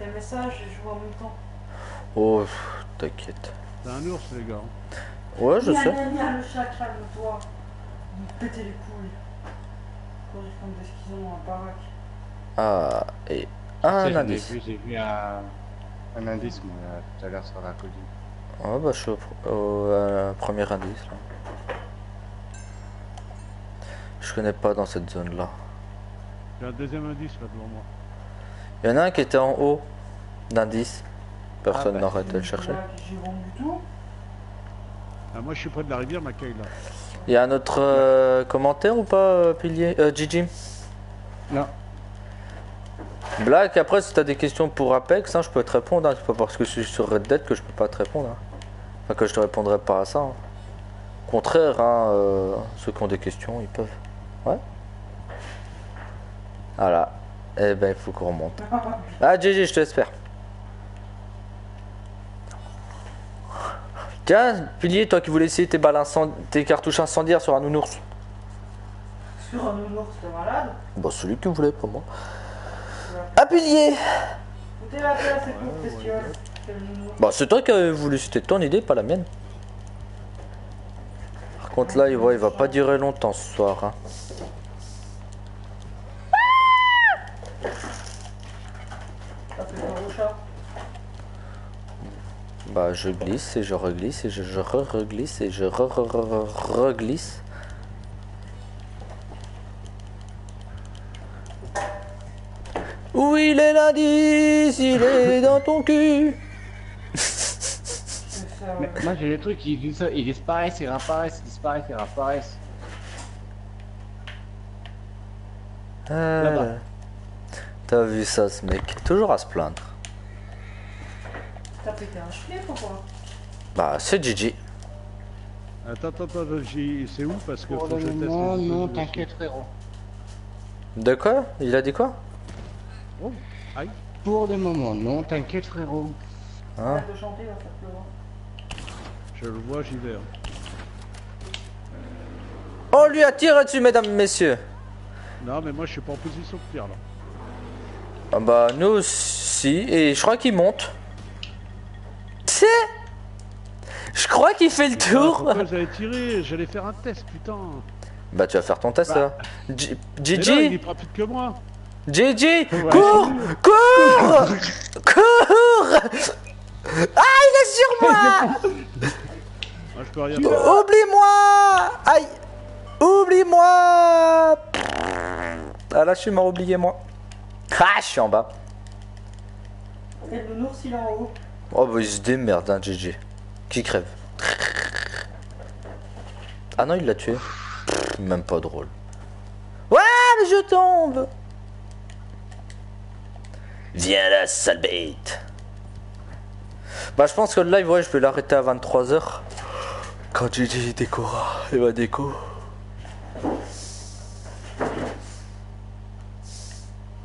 tes messages et jouer en même temps. Oh, t'inquiète. C'est un ours, les gars. Ouais, je sais. gna, gna, le chat, calme-toi. Péter les couilles. Courir comme des dans un baraque. Ah, et un indice. vu- J'ai vu un, un indice, moi, là, tout à l'heure sur la colline. Ouais, bah je suis au, pr- au, euh, premier indice là. Je connais pas dans cette zone là. J'ai un deuxième indice là devant moi. Il y en a un qui était en haut d'indice. Personne Ah bah, n'aurait été le chercher. Ah, moi, je suis près de la rivière, Mackay, là. Il y a un autre euh, commentaire ou pas, euh, Pilier euh, Gigi? Non. Black, après si t'as des questions pour Apex, hein, je peux te répondre. hein. C'est pas parce que je suis sur Red Dead que je peux pas te répondre. hein. Enfin, que je te répondrai pas à ça. hein. Au contraire, hein, euh, ceux qui ont des questions, ils peuvent. Ouais. Voilà. Eh ben, il faut qu'on remonte. [LAUGHS] Ah, GG, je te laisse faire. Tiens, Pilier, toi qui voulais essayer tes, balles tes cartouches incendiaires sur un nounours. Sur un nounours, t'es malade Bon, celui que vous voulez, pas moi. Le nounours. Bah, c'est toi qui as voulu, c'était ton idée, pas la mienne. Par contre, là, il va, pas durer longtemps ce soir. hein. Bah, je glisse et je reglisse et je, je re-reglisse et je re-re-re-reglisse. Où il est l'indice Il est dans ton cul Mais moi, j'ai des trucs, ils, disparaissent, ils réapparaissent, ils disparaissent, ils réapparaissent. Là-bas. T'as vu ça, ce mec Toujours à se plaindre. T'as pété un slip ou quoi Bah, c'est Gigi. Attends, attends, attends, c'est où? Parce que Pour faut que le je teste. non, les- t'inquiète, frérot. De quoi? Il a dit quoi? Oh, aïe. Pour le moment, non, t'inquiète frérot. Hein chanter. Je le vois, j'y vais. hein. On lui a tiré dessus, mesdames, messieurs. Non, mais moi, je suis pas en position de tir là. Ah bah, nous aussi. Et je crois qu'il monte. C'est. Je crois qu'il fait le tour. j'allais tirer J'allais faire un test, putain. Bah, tu vas faire ton test là. Mais là, il Gigi est pas plus que moi. Gigi Cours Cours Cours Ah, il est sur moi Ah, je peux rien faire. Oublie-moi Aïe Oublie-moi Ah là, je suis mort, oubliez-moi. Ah, je suis en bas. Et le nounours, il est en haut. Oh bah il se démerde hein GG. Qui crève Ah non il l'a tué. Même pas drôle. Ouais mais je tombe Viens là sale bête Bah je pense que le live ouais je vais l'arrêter à 23h. Quand GG décora. Il va déco.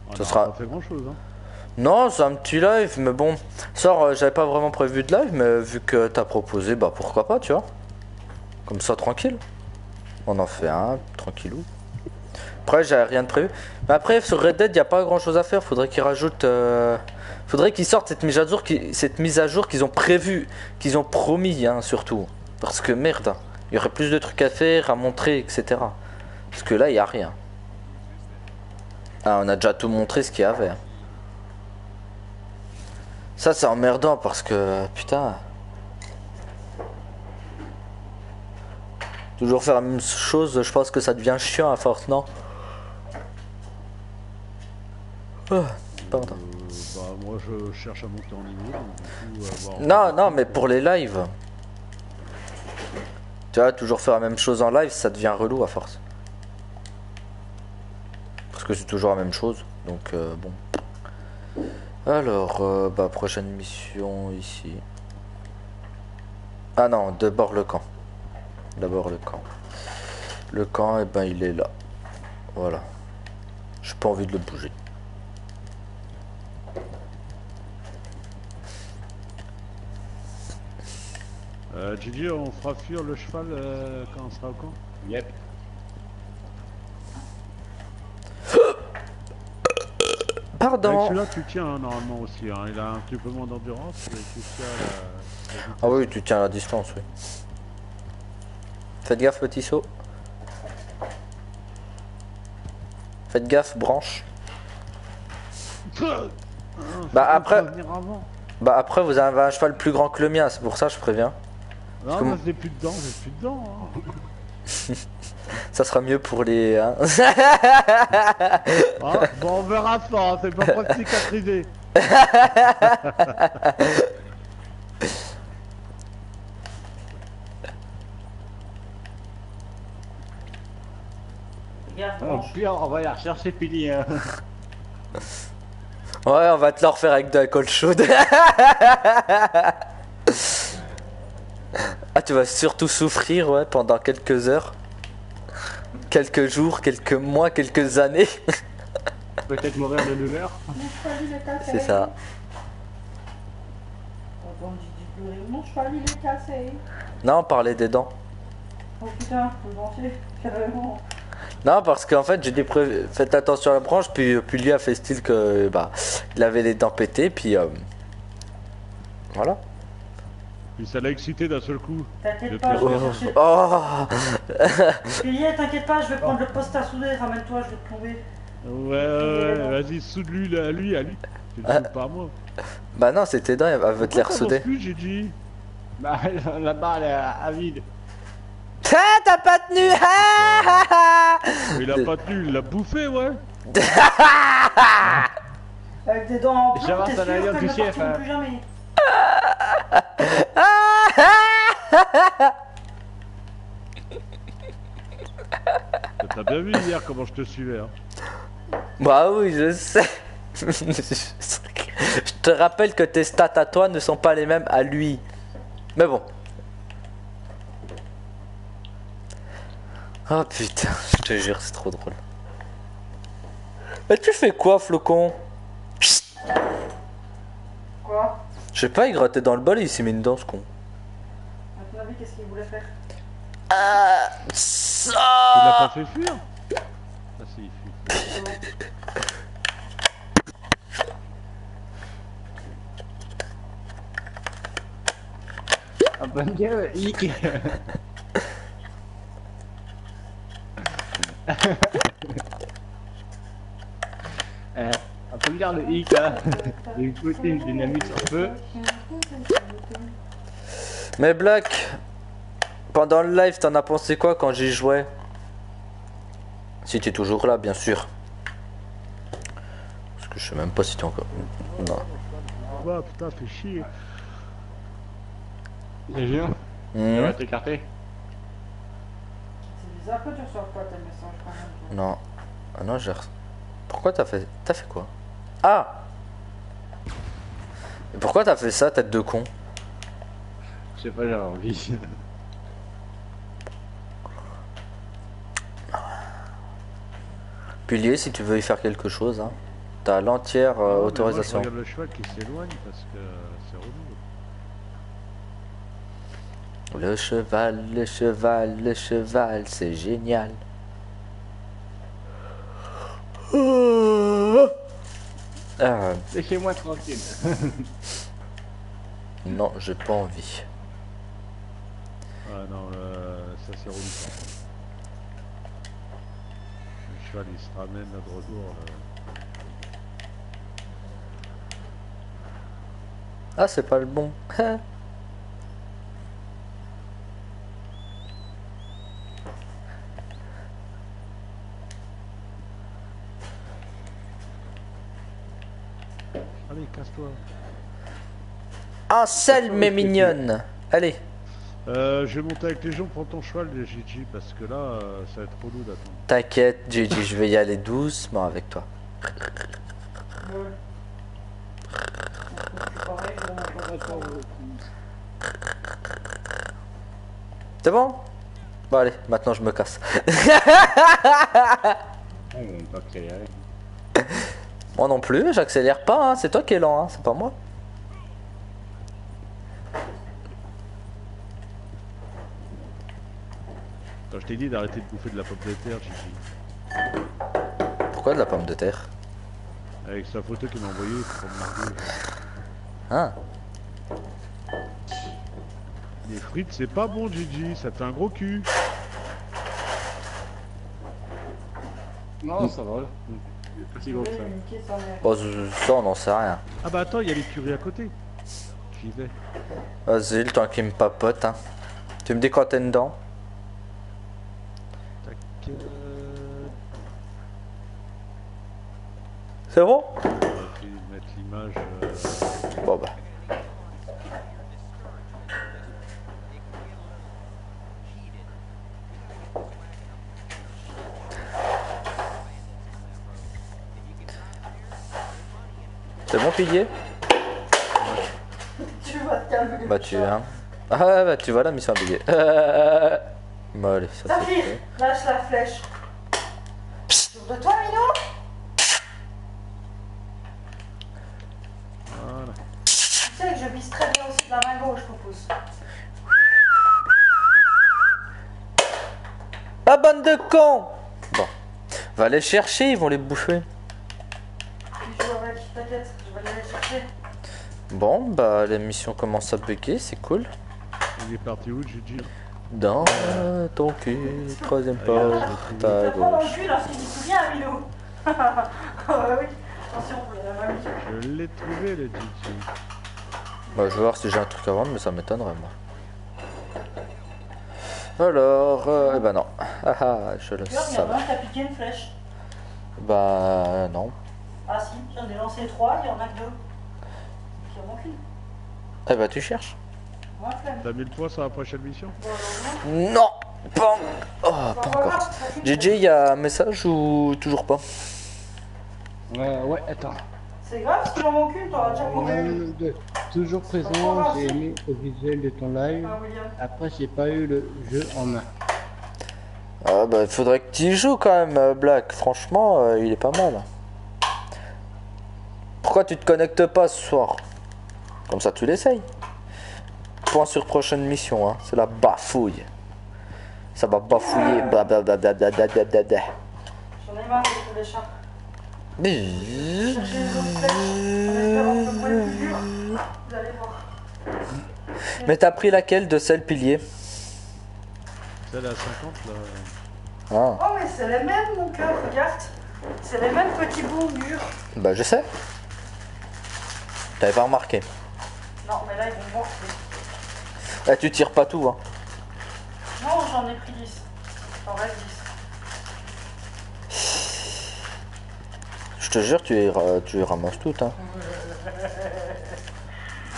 On Ce a sera- fait grand chose. Hein. Non, c'est un petit live, mais bon. Sort, euh, j'avais pas vraiment prévu de live, mais vu que t'as proposé, bah pourquoi pas, tu vois. Comme ça, tranquille. On en fait un, tranquillou. Après, j'avais rien de prévu. Mais après, sur Red Dead, y a pas grand chose à faire. Faudrait qu'ils rajoutent. euh, Faudrait qu'ils sortent cette mise à jour, cette mise à jour qu'ils ont prévu, qu'ils ont promis, hein, surtout. Parce que merde, il y aurait plus de trucs à faire, à montrer, etc. Parce que là, il y a rien. Ah, on a déjà tout montré ce qu'il y avait. Ça c'est emmerdant parce que putain. Toujours faire la même chose, je pense que ça devient chiant à force, non? Pardon. Euh, bah, moi, je cherche à monter en niveau. donc, du coup, avoir- Non, non, mais pour les lives. Tu vois, toujours faire la même chose en live, ça devient relou à force. Parce que c'est toujours la même chose, donc euh, bon. Alors, euh, bah, prochaine mission ici. Ah non, d'abord le camp. D'abord le camp. Le camp, et ben il est là. Voilà. J'ai pas envie de le bouger. Euh, Gigi, on fera fuir le cheval euh, quand on sera au camp? Yep. Avec [GASPS] Pardon. celui-là, tu tiens hein, normalement aussi. hein. Il a un petit peu moins d'endurance, mais tu tiens la- la Ah oui, tu tiens la distance, oui. Faites gaffe, petit saut. Faites gaffe, branche. [LAUGHS] Ah, Bah, après-. Bah après, vous avez un cheval plus grand que le mien, c'est pour ça que je préviens. Non, moi, j'ai plus dedans, j'ai plus dedans. hein. Ça sera mieux pour les... hein. [LAUGHS] Ah, bon, on verra ça, hein, c'est pas pour cicatriser. Regarde, Au pire, on va la rechercher Pili. Hein. Ouais, on va te le refaire avec de la colle chaude. [LAUGHS] tu vas surtout souffrir, ouais, pendant quelques heures. Quelques jours, quelques mois, quelques années. Peut-être mourir de douleur. C'est ça. Non, on parlait des dents. Oh putain, faut le danser. [LAUGHS] Carrément. Non, parce qu'en fait, j'ai dit pré- faites attention à la branche, puis, puis lui a fait style que bah, il avait les dents pétées, puis euh, voilà. Puis ça l'a excité d'un seul coup. T'inquiète pas, je vais chercher. Oh [LAUGHS] Pilier, t'inquiète pas, je vais prendre le poste à souder. Ramène-toi, je vais te tomber. Ouais, ouais, ouais, vas-y, soude-lui là, à lui, à lui. Tu le Ah. soudes pas à moi. Bah non, c'était dingue, elle veut te les Pourquoi ressouder. plus, Gigi? Bah, [LAUGHS] la barre, elle est à, à vide. Ah, t'as pas tenu ah, ah. Il a pas tenu, il l'a bouffé, ouais. [LAUGHS] Avec des dents en J'avance t'es sûr du ne hein. plus jamais. T'as bien vu hier comment je te suivais. Hein. Bah oui, je sais. je te rappelle que tes stats à toi ne sont pas les mêmes à lui. Mais bon. Oh putain, je te jure, c'est trop drôle. Mais tu fais quoi, flocon? Quoi? Je sais pas, il grattait dans le bol et il s'est mis dedans, ce con. À ton avis, qu'est-ce qu'il voulait faire? Ah, Il l'a ça pas fait fuir? Ah si, il fuit. Ah bah Dieu, hic Euh, on peut me dire le hic là [LAUGHS] J'ai écouté une dynamite sur feu. Mais Black, pendant le live, t'en as pensé quoi quand j'y jouais? Si t'es toujours là, bien sûr. Parce que je sais même pas si t'es encore. Non. Ah putain, fais chier. J'ai vu, hein? Ça va t'écarter C'est bizarre que tu reçois pas tes messages quand même. Non. Ah non, j'ai. Pourquoi t'as fait. T'as fait quoi? Ah Et pourquoi t'as fait ça, tête de con Je sais pas, j'avais envie. [LAUGHS] Pilier, si tu veux y faire quelque chose, hein. T'as l'entière euh, Ah, moi, autorisation. je regarde le cheval qui s'éloigne parce que c'est relou. Le cheval, le cheval, le cheval, c'est génial. Ah, Laissez-moi tranquille. [LAUGHS] non, j'ai pas envie. Ah non, euh, ça c'est relou. Le cheval il se ramène là de retour. là. Ah, c'est pas le bon. [LAUGHS] casse-toi. Un seul, mais mignonne. Allez. Euh, je vais monter avec les gens, prends ton cheval, les Gigi, parce que là, euh, ça va être relou d'attendre. T'inquiète, Gigi, je vais y aller doucement avec toi. C'est bon? Bon, allez, maintenant je me casse. [LAUGHS] Moi non plus, j'accélère pas, hein. c'est toi qui es lent, hein. c'est pas moi. Quand je t'ai dit d'arrêter de bouffer de la pomme de terre, Gigi. Pourquoi de la pomme de terre? Avec sa photo qu'il m'a envoyée. Hein Les frites, c'est pas bon, Gigi, ça te fait un gros cul. Non, ça va. Pas si gros que ça. Bon, ça, on n'en sait rien. Ah bah attends, il y a l'écurie à côté. J'y vais. Vas-y, le temps qu'il me papote. Hein. Tu me dis quand t'es dedans Tac. euh, C'est bon? On va mettre l'image. euh, Bon bah. C'est bon pilier Tu vas te calmer. Bah tu hein. Ah ouais, bah tu vois la mission à. Euh... [LAUGHS] Bah allez, ça c'est Saphir, fait. lâche la flèche. De toi, Mino Voilà. Tu sais que je vise très bien aussi de la main gauche, Poupous. Ah bande de cons Bon. Va les chercher, ils vont les bouffer. Tu joues avec, t'inquiète, je vais aller les chercher. Bon, bah l'émission commence à bugger, c'est cool. Il est parti où, Gigi Dans ton cul, troisième Ah, porte Tu à gauche. [LAUGHS] Ah bah la. Je l'ai trouvé, le Gigi. Bah je vais voir si j'ai un truc à vendre, mais ça m'étonnerait moi. Alors, euh, eh ben non. [LAUGHS] Ah ah, je le Regarde, il y en a savais. un qui a piqué une flèche. Bah non. Ah si, j'en ai lancé trois, il y en a que deux. Eh bah tu cherches. T'as mis le point sur la prochaine mission? Non. Pas, oh, pas encore. JJ, il y a un message ou toujours pas? Ouais, ouais, attends. C'est grave si j'en manque une, t'auras déjà Euh, toujours présent, j'ai mis au visuel de ton live. Ah. Après, j'ai pas eu le jeu en main. Ah bah il faudrait que tu y joues quand même, euh, Black. Franchement, euh, il est pas mal. Pourquoi tu te connectes pas ce soir? Comme ça, tu l'essayes. Point sur prochaine mission, hein. c'est la bafouille. Ça va bafouiller. Bah, bah, bah, J'en ai marre de tous les chats. Mais t'as pris laquelle de celle pilier Celle à 50 là. Ah. Oh mais c'est les mêmes mon cœur, regarde. C'est les mêmes petits bouts durs. Bah je sais. T'avais pas remarqué. Non, mais là, ils vont morfler. Eh, tu tires pas tout, hein. Non, j'en ai pris 10. J'en reste 10. Je te jure, tu les, tu les ramasses toutes, hein.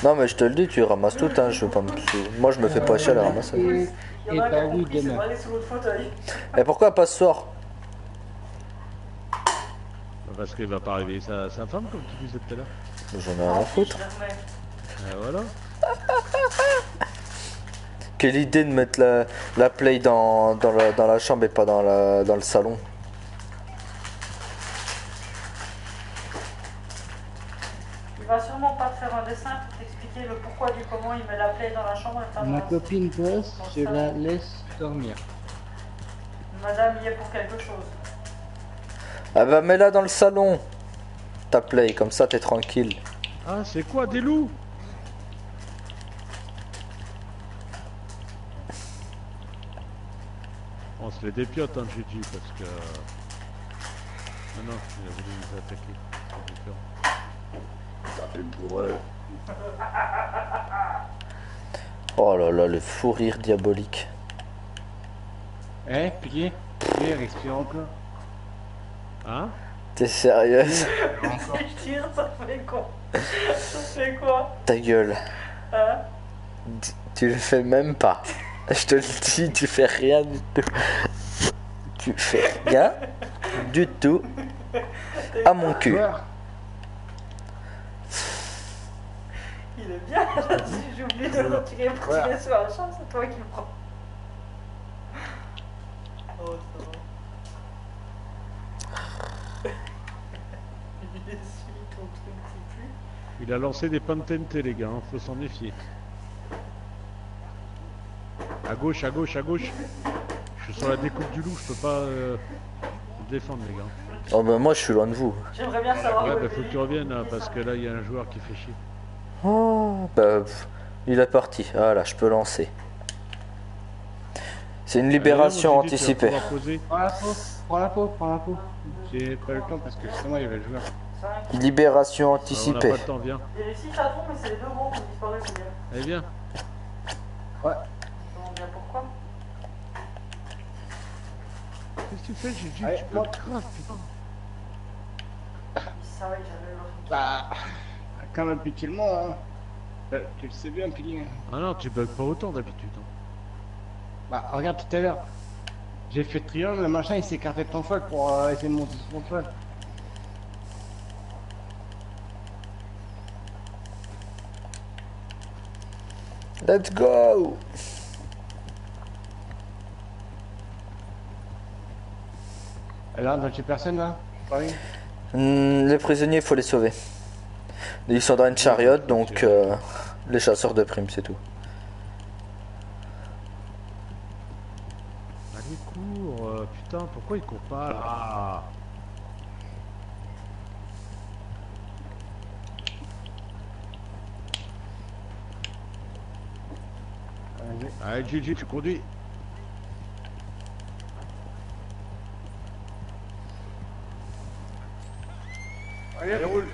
Non, mais je te le dis, tu les ramasses toutes, hein. Je veux pas me... Moi, je me fais pas chier à les ramasser. Et, Il y et en a qui bah ont oui, compris, c'est demain. vrai, sous l'autre fauteuil. Et pourquoi pas ce soir? Parce qu'il va pas réveiller sa, sa femme comme tu disais tout à l'heure. J'en ai rien à foutre. Ah, voilà. [LAUGHS] Quelle idée de mettre la, la play dans, dans, la, dans la chambre et pas dans, la, dans le salon. Il va sûrement pas te faire un dessin pour t'expliquer le pourquoi du comment il met la plaie dans la chambre et pas dans Ma la- copine bosse, je la laisse dormir. Madame y est pour quelque chose. Ah bah mets-la dans le salon. Ta play, comme ça t'es tranquille. Ah, c'est quoi des loups? Se les dépiote, hein, Gigi, parce que. Ah non, il a voulu nous attaquer. C'est différent. Oh là là, le fou rire diabolique. Eh, pilier Pilier, respire encore. Hein? T'es sérieuse Si [LAUGHS] je tire, ça fait quoi? Ça fait quoi? Ta gueule. Hein? Tu le fais même pas. Je te le dis, tu fais rien du tout. Tu fais rien du tout à mon cul. Il est bien Si j'oublie de le retirer pour Ouais. tirer sur la chambre, c'est toi qui le prends. Oh, ça va. [LAUGHS] Il est celui ton truc foutu. Il a lancé des pantentes, les gars, hein, faut s'en méfier. À gauche, à gauche, à gauche. Je suis sur la découpe du loup, je peux pas euh, me défendre, les gars. Oh bah moi je suis loin de vous. J'aimerais bien savoir Ouais, bah faut que tu reviennes, hein, parce que là, il y a un joueur qui fait chier. Oh, bah pff, il est parti. Voilà, je peux lancer. C'est une libération Allez, anticipée. poser. Prends la peau, prends la peau, prends la peau. J'ai pas le temps parce que justement il y avait le joueur. Libération Ah, on n'a pas anticipée. le temps, viens. Il y a les six chatons, mais c'est les deux gros qui ont disparu. Allez, viens. Ouais. Je demande bien pourquoi. Qu'est-ce que tu fais, Allez, Tu peux putain. Bah, quand même pitié le moi, hein. Euh, Tu le sais bien, pilier. Ah non, tu bugs pas autant d'habitude. hein. Bah, regarde tout à l'heure. J'ai fait triangle, le machin il s'est écarté de ton cheval pour euh, essayer de monter sur ton cheval. Let's go Là, dans chez personne là Hmm, Les prisonniers, il faut les sauver. Ils sont dans une chariote, donc euh, les chasseurs de primes, c'est tout. Allez, cours. euh, putain, pourquoi il court pas là. Allez, Gigi, tu conduis. Allez, roule.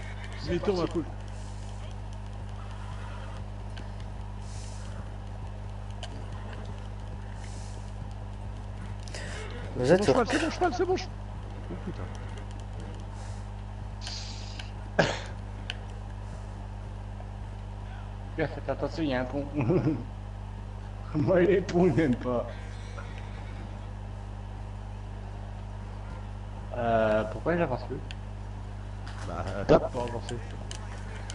Demi-tour, ma cool. Vous C'est êtes bon c'est bon cheval, c'est bon cheval. Oh putain. Bien, faites attention, il y a un pont. [LAUGHS] Moi, les ponts, il m'aime pas. Euh, pourquoi j'avance plus? Bah, tape pour avancer.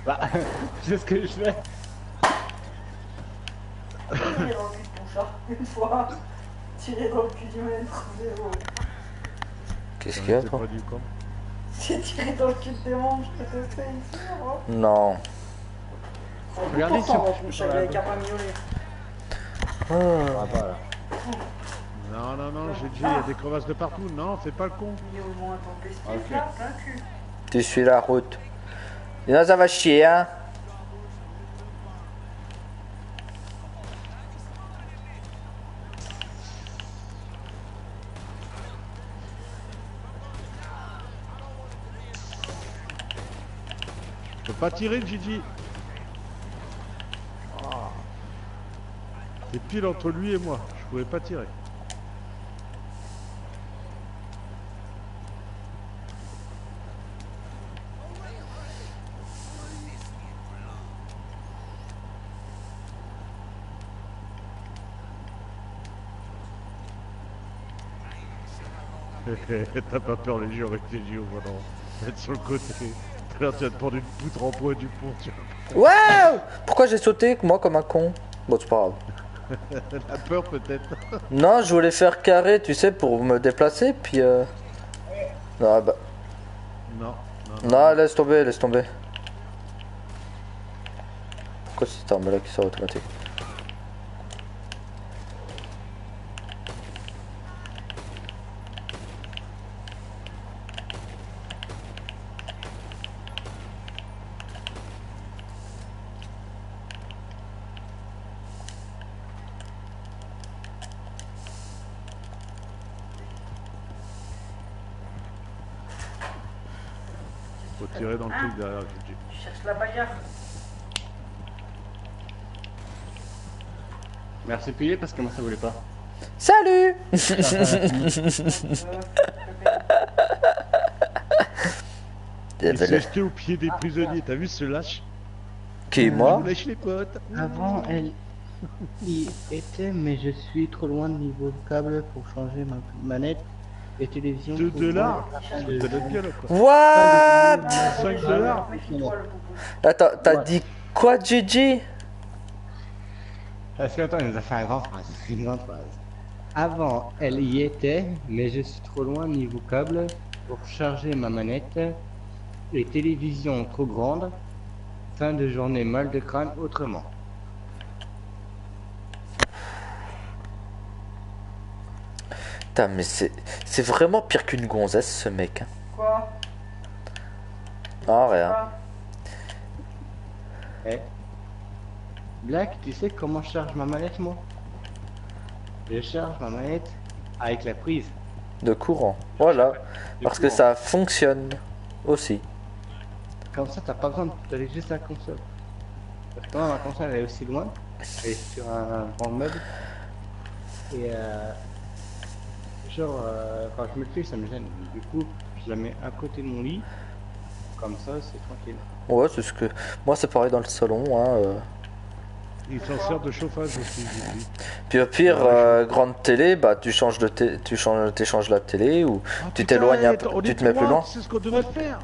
Bah, [LAUGHS] c'est ce que je fais. Tiré dans le cul de ton chat, une fois. Tiré dans le cul du maître, zéro. Qu'est-ce qu'il y a, C'est toi pas. J'ai tiré dans le cul de tes manches, que t'as fait ici, hein Non. Regardez ça. je me suis avec un magnolet. Oh. Ah, bah, là. Non, non, non, j'ai dit, il y a des crevasses de partout. Non, fais pas le con. Il est au moins ton pestif Ok. là, plein cul. Tu suis la route. Sinon, ça va chier, hein. Je peux pas tirer, Gigi. Ah. T'es pile entre lui et moi. Je pouvais pas tirer. [LAUGHS] T'as pas peur les avec tes yeux volant. Être sur le côté. Tout à l'heure, tu vas te prendre une poutre en bois du pont. Tu Waouh Pourquoi j'ai sauté, moi, comme un con Bon, c'est pas grave. [LAUGHS] as peur peut-être. [LAUGHS] Non, je voulais faire carré, tu sais, pour me déplacer, puis... Euh... Non, bah... Non, non. Non, laisse tomber, laisse tomber. Pourquoi c'est cette arme-là qui sort automatique Faut tirer dans le truc derrière. Gigi. Tu cherches la bagarre. Merci payé parce que moi ça voulait pas. Salut [LAUGHS] Il s'est jeté au pied des prisonniers. T'as vu ce lâche Qui, moi lâche les potes. Avant, elle y était, mais je suis trop loin de niveau câble pour changer ma manette et télévision. Deux pour dollars. What 5 dollars. Attends, t'as dit quoi, Gigi? Parce que attends, il nous a fait un grand phrase. Une grande phrase. Avant, elle y était, mais je suis trop loin niveau câble pour charger ma manette et télévision trop grande. Fin de journée, mal de crâne autrement. Putain, mais c'est c'est vraiment pire qu'une gonzesse, ce mec. hein. Quoi? Ah, rien. Quoi? Eh? Black, tu sais comment je charge ma manette, moi? Je charge ma manette avec la prise. De courant. Voilà. de Parce que ça fonctionne aussi. Comme ça, t'as pas besoin d'aller juste la console. Parce que ma console, elle est aussi loin. Elle est sur un grand meuble. Et euh, genre, euh, quand je me le fais, ça me gêne. Du coup, je la mets à côté de mon lit. Comme ça, c'est tranquille. Ouais, c'est ce que. Moi, c'est pareil dans le salon. Hein, euh. Il s'en sert de chauffage aussi. Puis au pire, euh, grande télé, bah tu changes de tu changes, t'échanges la télé ou Ah, tu t'éloignes un peu, tu te mets plus loin. C'est ce qu'on devait faire.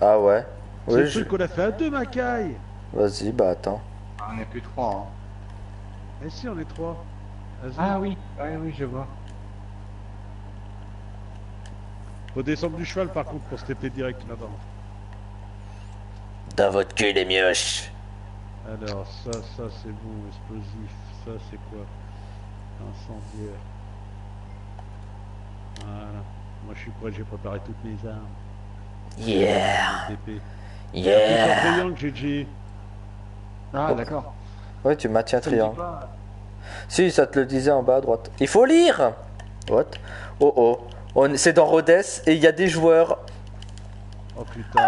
Ah ouais. C'est Oui, le je- truc qu'on a fait à deux, Macaille. vas-y, bah attends. Ah, on est plus trois. Hein. Eh si, on est trois. Ah oui, ouais, oui, je vois. Faut descendre du cheval par contre pour se taper direct là-dedans. Dans votre cul, les mioches. Alors, ça, ça c'est bon, explosif. Ça c'est quoi? Incendiaire. Voilà. Moi je suis prêt, j'ai préparé toutes mes armes. Yeah, TP. yeah. triangle, GG. Ah, d'accord. Ouais, tu maintiens triangle. pas. Si, ça te le disait en bas à droite. Il faut lire. What? Oh oh. On- C'est dans Rhodes et il y a des joueurs. Oh putain.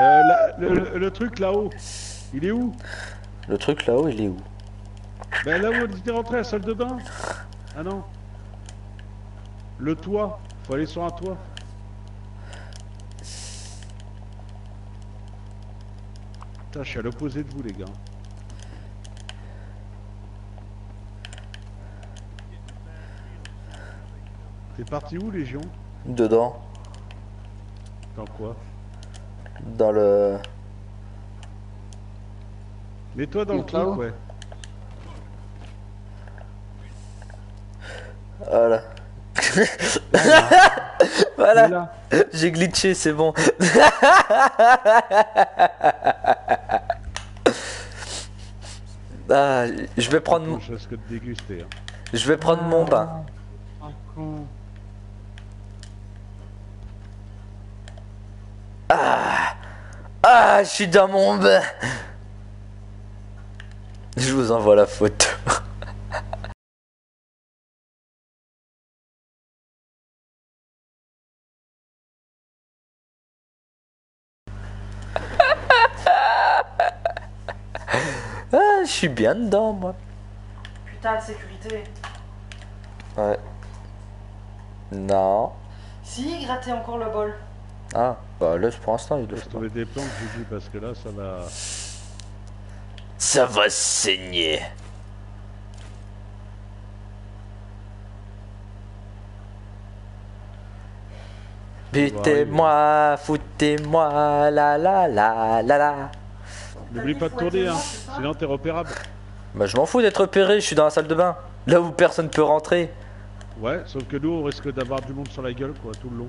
Euh, là, le, le- le truc là-haut, il est où? Le truc là-haut, il est où? Ben là où on était rentré, la salle de bain. Ah non. Le toit. Faut aller sur un toit. Putain, je suis à l'opposé de vous, les gars. T'es parti où, Légion? Dedans. Dans quoi? Dans le. Mets-toi dans le truc, ouais. Voilà. [LAUGHS] voilà. Là. J'ai glitché, c'est bon. Ah, je vais prendre, Je risque de déguster. Hein. je vais prendre mon bain. Ah, con. Ah, je suis dans mon bain. [LAUGHS] Je vous envoie la photo. [LAUGHS] Ah, je suis bien dedans, moi. Putain de sécurité. Ouais. Non. Si, gratter encore le bol. Ah, bah là, pour l'instant, il le Je fait trouver des plantes, Gigi, parce que là, ça va. Ça va saigner. Butez-moi, foutez-moi, la la la la la. N'oublie pas de tourner, hein. Sinon, t'es repérable. Bah je m'en fous d'être repéré, je suis dans la salle de bain. Là où personne peut rentrer. Ouais, sauf que nous, on risque d'avoir du monde sur la gueule, quoi, tout le long.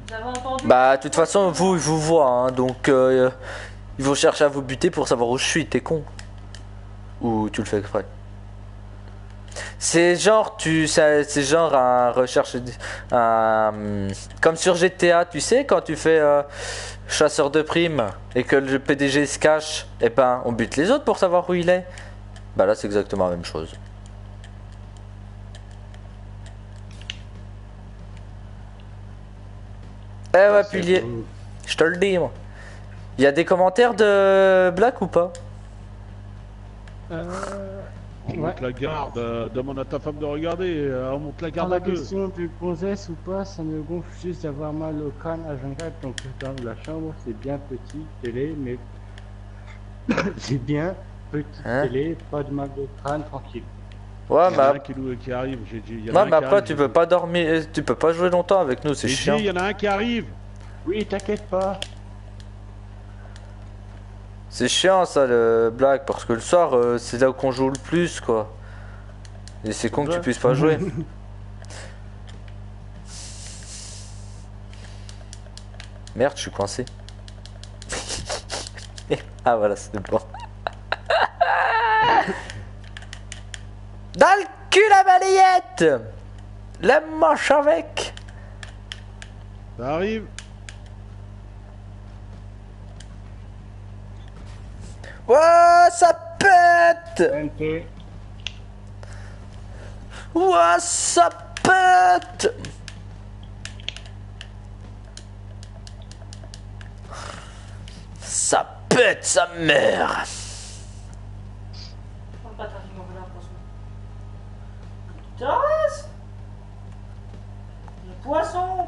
Bah de toute façon, vous, ils vous voient, hein, donc euh, ils vont chercher à vous buter pour savoir où je suis, t'es con. Ou tu le fais exprès? C'est genre, tu, c'est genre un recherche, un, comme sur GTA, tu sais, quand tu fais euh, chasseur de primes et que le PDG se cache, et ben on bute les autres pour savoir où il est. Bah là c'est exactement la même chose. Eh ouais, C'est pilier. Je te le dis, moi. Il y a des commentaires de Black ou pas? Euh, On Ouais. monte la garde, euh, demande à ta femme de regarder, euh, on monte la garde à la deux. question de gonzesse ou pas, ça me gonfle juste d'avoir mal au crâne à 24. Donc dans la chambre, c'est bien petit, télé, mais [COUGHS] c'est bien petite Hein télé, pas de mal de crâne, tranquille. Ouais, Il y en a mais, un qui, arrive, j'ai dit. il y en a non, un mais qui après arrive, tu peux pas dormir, tu peux pas jouer longtemps avec nous, c'est chiant. il y en a un qui arrive. Oui, t'inquiète pas. C'est chiant ça le Black parce que le soir euh, c'est là où qu'on joue le plus quoi. Et c'est con que tu puisses pas jouer. [LAUGHS] Merde, je suis coincé. [LAUGHS] ah voilà, c'est bon. [LAUGHS] Dans le cul la balayette La manche avec Ça arrive. Ouah, ça pète. Ouah, ça pète. Ça pète sa mère. Oh, le poisson. Thérèse Le poisson.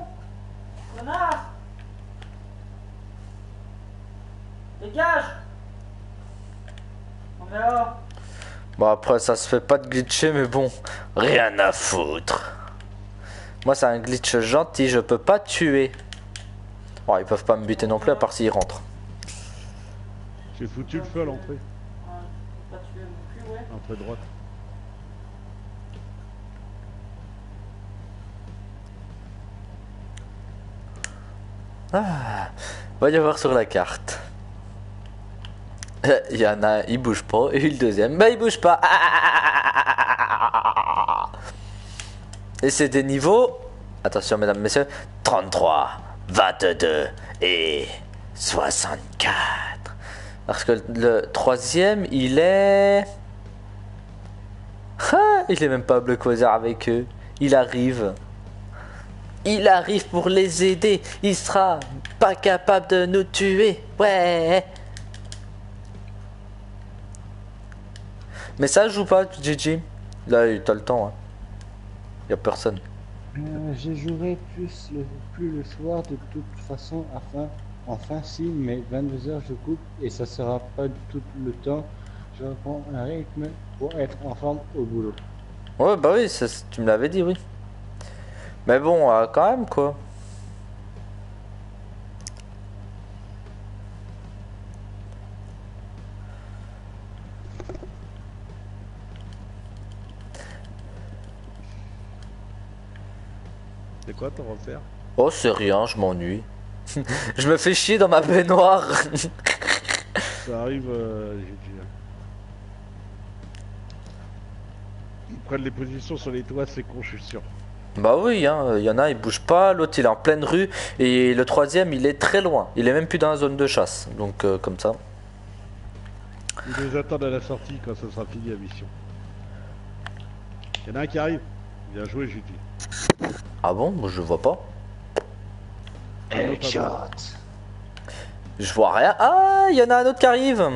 Connard. Dégage Bon après ça se fait pas de glitcher mais bon, rien à foutre. Moi c'est un glitch gentil, je peux pas tuer. Bon ils peuvent pas me buter non plus à part s'ils rentrent. J'ai foutu le feu à l'entrée, Ah, je peux pas tuer non plus, ouais. entrée droite. Ah, va y avoir sur la carte. [LAUGHS] Il y en a un, il bouge pas, et le deuxième, bah il bouge pas. Et c'est des niveaux, attention mesdames, messieurs, 33, 22 et 64. Parce que le troisième, il est... [LAUGHS] Ah, il est même pas Black Weather avec eux. Il arrive. Il arrive pour les aider. Il sera pas capable de nous tuer. Ouais. Mais ça joue pas, GG. Là, t'as le temps. Hein. Y a personne. Euh, je jouerai plus le, plus le soir de toute façon, afin, enfin si, mais 22h je coupe et ça sera pas tout le temps. Je reprends un rythme pour être en forme au boulot. Ouais, bah oui, ça, tu me l'avais dit, oui. Mais bon, euh, quand même, quoi. C'est quoi ton refaire Oh, c'est rien, je m'ennuie. [LAUGHS] je me fais chier dans ma baignoire. Ça arrive, euh, dit. prennent les positions sur les toits, c'est con, je suis sûr. Bah oui, hein, il y en a, il bouge pas, l'autre il est en pleine rue, et le troisième il est très loin. Il est même plus dans la zone de chasse, donc euh, comme ça. Ils nous attendent à la sortie quand ça sera fini la mission. Il y en a un qui arrive. Bien joué, dit. Ah bon Moi, Je vois pas. Headshot. Je vois rien. Ah, il y en a un autre qui arrive.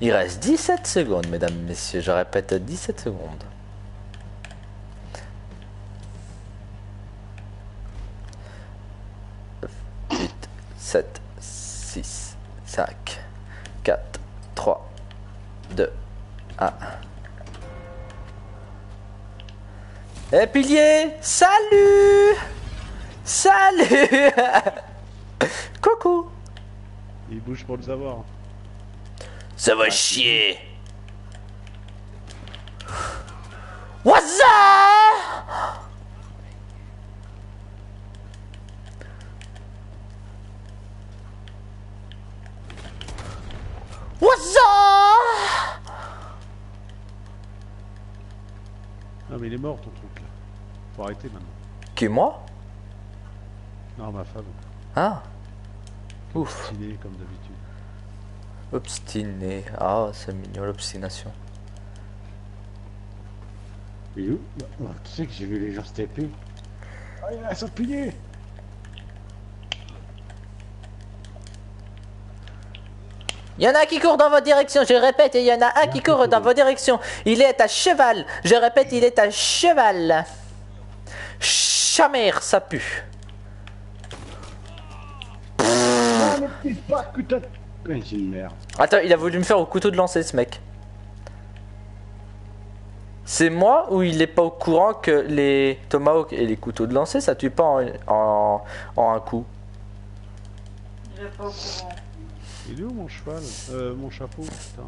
Il reste 17 secondes, mesdames, messieurs. Je répète, 17 secondes. Huit, sept, six, cinq, quatre, trois, deux, un. Eh pilier Salut Salut [LAUGHS] Coucou Il bouge pour le savoir. Ça va chier. What's up? What's up? Non, mais il est mort ton truc. Faut arrêter maintenant. Qui moi? Non, ma femme. Ah Ouf Ciné comme d'habitude. Obstiné. Ah, c'est mignon l'obstination. Il est où? Bah, Tu sais que j'ai vu les gens se taper. Ah, il a son pilier Il y en a un qui court dans votre direction, je répète, il y en a un qui court dans votre direction. Il est à cheval, je répète, il est à cheval. Chamère, ça pue. Ah, mais pas que t'as. Ouais, c'est une merde. Attends, il a voulu me faire au couteau de lancer ce mec. C'est moi ou il est pas au courant que les tomahawks et les couteaux de lancer ça tue pas en, en- en un coup? Il est pas au courant. Il est où mon cheval? Euh, mon chapeau, putain.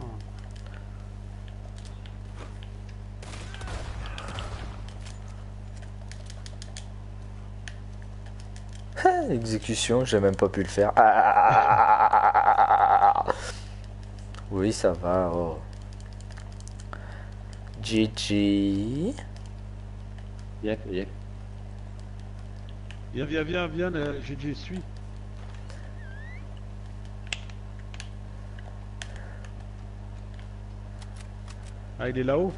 Exécution, j'ai même pas pu le faire. Ah. Oui, ça va. Oh. GG. Yep, yep. Viens, viens, viens, viens, euh, GG, suis. Ah, il est là-haut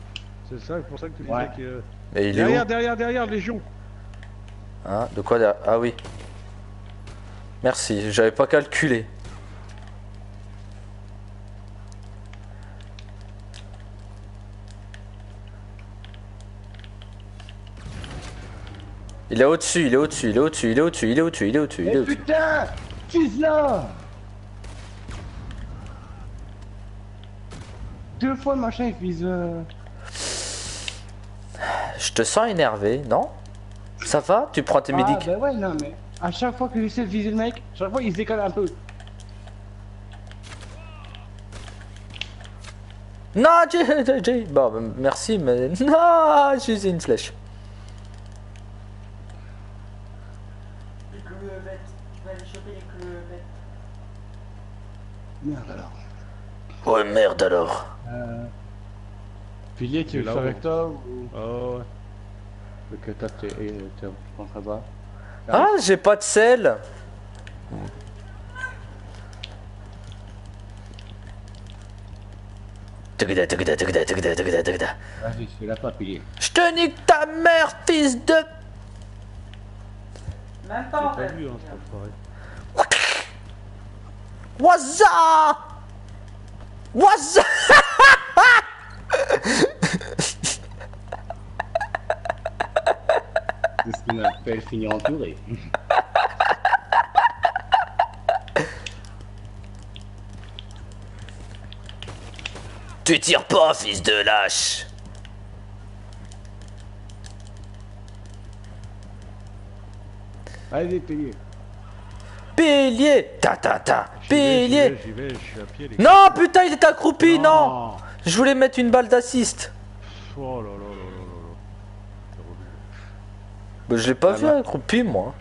C'est ça, c'est pour ça que tu disais Ouais. que... Mais il est Derrière, où derrière, derrière, Légion Hein, De quoi derrière Ah oui. Merci, j'avais pas calculé. Il est au-dessus, il est au-dessus, il est au-dessus, il est au-dessus, il est au-dessus, il est au-dessus, il est au-dessus. putain Fils là? Deux fois le machin il vise. euh, Je te sens énervé, non? Ça va? Tu prends tes Ah bah ouais, non mais. À chaque fois que j'essaie de viser le mec, chaque fois il se décolle un peu. Non, j'ai, j'ai- j'ai- Bon, bah, merci, mais... Non, j'ai usé une flèche. Merde alors. Ouais, merde alors. Euh... Pilier, tu veux faire avec toi ou. Oh, ouais. Ou que toi t'es. t'es t'es rentré bas Ah, j'ai pas de sel. Vas-y, fais-la pas, pilier. Je te nique ta mère, fils de... Même pas pas vu, hein, cet enfoiré. Waza Waza C'est ce qu'on appelle finir entouré. Tu tires pas, fils de lâche Allez, pilier. Pilier Ta ta ta Pilier. Non, putain, il est accroupi, non Je voulais mettre une balle d'assist. Oh là là. Mais je l'ai pas ah vu accroupi, moi.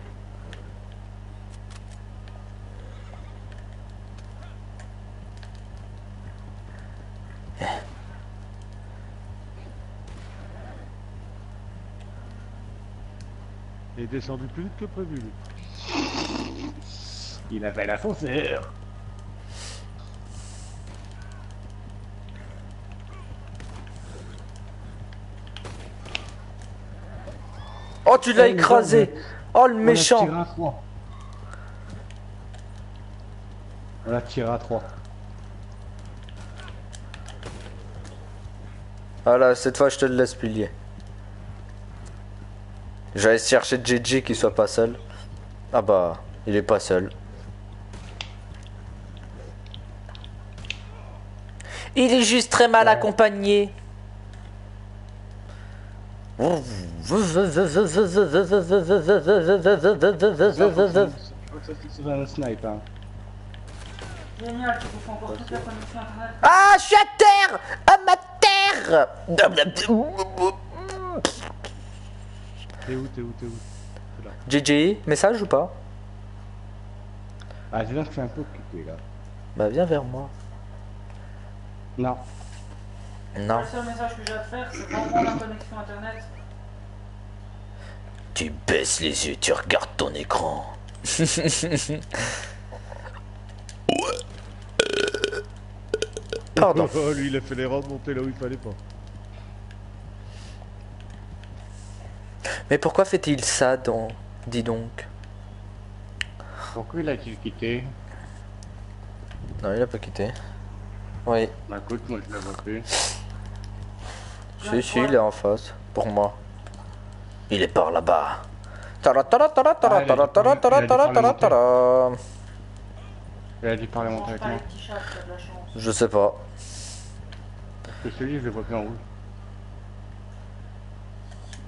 Il est descendu plus vite que prévu. Il avait la fonceur. Oh, tu l'as écrasé Oh, le On l'a méchant tiré à 3. On l'a tiré à 3. Voilà, cette fois, je te le laisse pilier. J'allais chercher JJ qui soit pas seul. Ah bah, il est pas seul. Il est juste très mal accompagné. C'est un snipe. Génial, tu bouffes encore toute la connexion internet. Ah, je suis à terre À ma terre T'es où, t'es où, t'es où JJ, message ou pas Ah, c'est là que je suis un peu occupé, là. Bah viens vers moi. Non. Non. Le seul message que j'ai à te faire, c'est prends la connexion internet. Tu baisses les yeux, tu regardes ton écran. [LAUGHS] Pardon. Oh, lui, il a fait l'erreur de monter là où il fallait pas. Mais pourquoi fait-il ça dans... Dis donc? Pourquoi il a-t-il quitté Non, il a pas quitté. Oui. Bah écoute, moi je l'avais plus. Si, si, il est en face. Pour moi. Il est par là-bas. Il a dû parler monter avec moi. Je sais pas. Parce que celui, je le vois plus en rouge.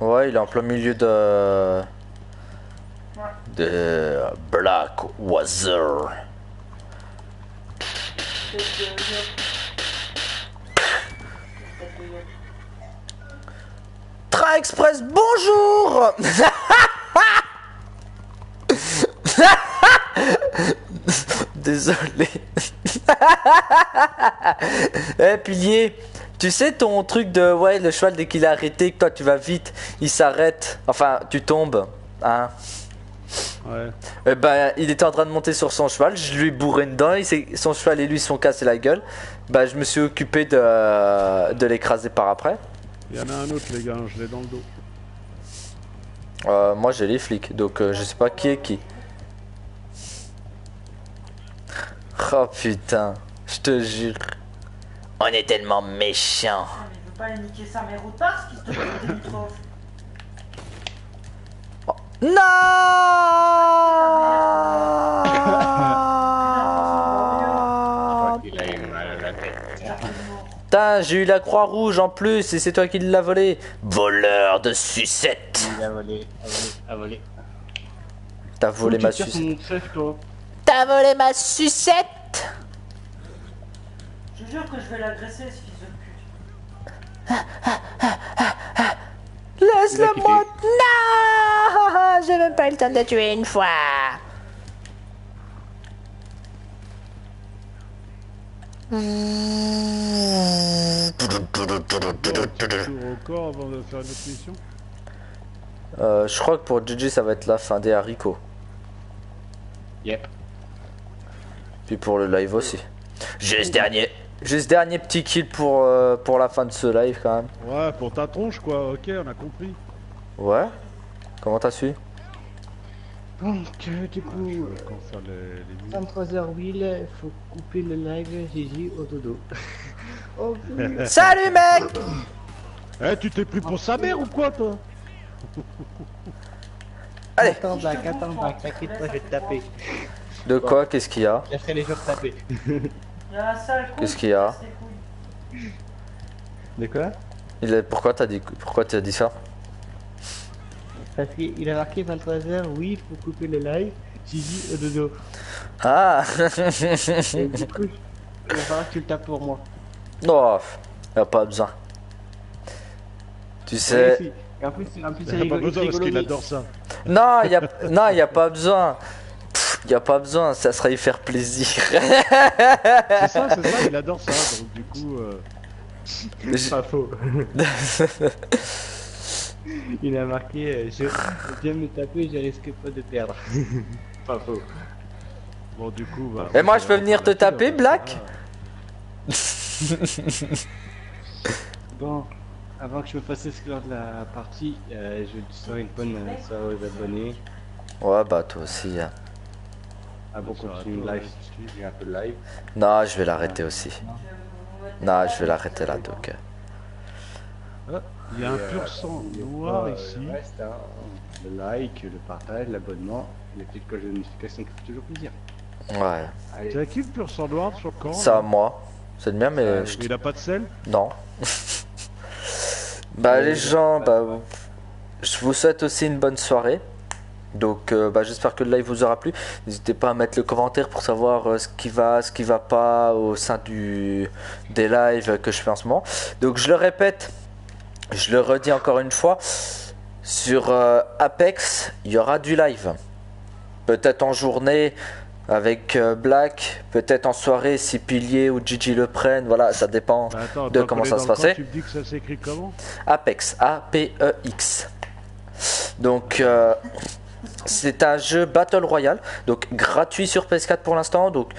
Ouais, il est en plein milieu de... Ouais. De... Black Water. Train Express, bonjour [LAUGHS] Désolé. [LAUGHS] Eh pilier, tu sais ton truc de ouais le cheval dès qu'il est arrêté que toi tu vas vite, il s'arrête. Enfin tu tombes, hein. Ouais. Eh ben il était en train de monter sur son cheval, je lui ai bourré il s'est- son cheval et lui se sont cassés la gueule. Bah je me suis occupé de, de l'écraser par après. Il y en a un autre, les gars, je l'ai dans le dos. Euh, moi j'ai les flics, donc euh, je sais pas qui est qui. Oh putain, je te jure. On est tellement méchants. Ah, mais il veut pas aller niquer sa mère au parce qu'il se te fait des limitrophes. Non Il a eu mal à la tête. Certainement. Putain, j'ai eu la croix rouge en plus et c'est toi qui l'as volé. Voleur de sucette. Il a volé, a volé, a volé. T'as volé ma sucette. T'as volé ma sucette Je jure que je vais l'agresser, ce fils de pute. Laisse-le-moi. Non J'ai même pas eu le temps de te tuer une fois. Tour au corps avant de faire une autre mission. Euh, je crois que pour JJ ça va être la fin des haricots. Yep. Puis pour le live aussi. Juste dernier. Juste dernier petit kill pour, euh, pour la fin de ce live quand même. Ouais, pour ta tronche, quoi. Ok, on a compris. Ouais Comment t'as su? Donc, euh, du coup, Quand faire les, les musiques. 23h Will, il faut couper le live Gigi au dodo. [LAUGHS] oh putain. Salut mec Eh, tu t'es pris pour sa mère ou quoi, toi? [LAUGHS] Allez Attends, Black, attends, Black, t'inquiète pas, je vais te taper. De quoi? Qu'est-ce qu'il y a? Je laisserai les joueurs taper. [LAUGHS] Qu'est-ce qui qu'il y a? De quoi? Il a- Pourquoi t'as dit, pourquoi t'as dit ça? Parce qu'il a marqué 23h, oui, il faut couper le live Gigi au dodo. Ah Et du coup, il va falloir que tu le tapes pour moi. Non, y a pas besoin. Tu sais... si. En plus, en plus, Il c'est a pas besoin parce qu'il adore ça. Non, y a... non, y a pas besoin. Y a pas besoin, ça serait y faire plaisir. C'est ça, c'est ça, il adore ça. Donc, du coup, euh, J- Pas faux. [LAUGHS] [LAUGHS] Il a marqué euh, je, viens me taper, je risque pas de perdre. [LAUGHS] pas faux. Bon, du coup, bah, Et moi, je peux venir te taper, on Black verra. [LAUGHS] Bon, avant que je me fasse exclure de la partie, euh, je te souhaite une bonne euh, soirée aux abonnés. Ouais, bah toi aussi. hein. Ah bon, continue live, j'ai un peu de live. Non, je vais l'arrêter aussi. Non, je vais l'arrêter là, donc. euh. Il y a un Et, euh, pur sang noir pas, euh, ici. Le, reste, hein, le like, le partage, l'abonnement, les petites cloches de notification qui font toujours plaisir. Ouais. C'est à qui le pur sang noir sur le camp Ça, là à moi. C'est le mien, mais Euh, je Il a pas de sel Non. [LAUGHS] bah les gens, bah je vous souhaite aussi une bonne soirée. Donc euh, bah, j'espère que le live vous aura plu. N'hésitez pas à mettre le commentaire pour savoir euh, ce qui va, ce qui va pas au sein du des lives que je fais en ce moment. Donc je le répète, je le redis encore une fois, sur euh, Apex, il y aura du live. Peut-être en journée avec euh, Black, peut-être en soirée si Pilier ou Gigi le prennent. Voilà, ça dépend. Bah, attends, de comment ça se passait. Tu me dis que ça s'écrit comment? Apex, A-P-E-X. Donc, euh, c'est un jeu Battle Royale, donc gratuit sur PS4 pour l'instant. Donc,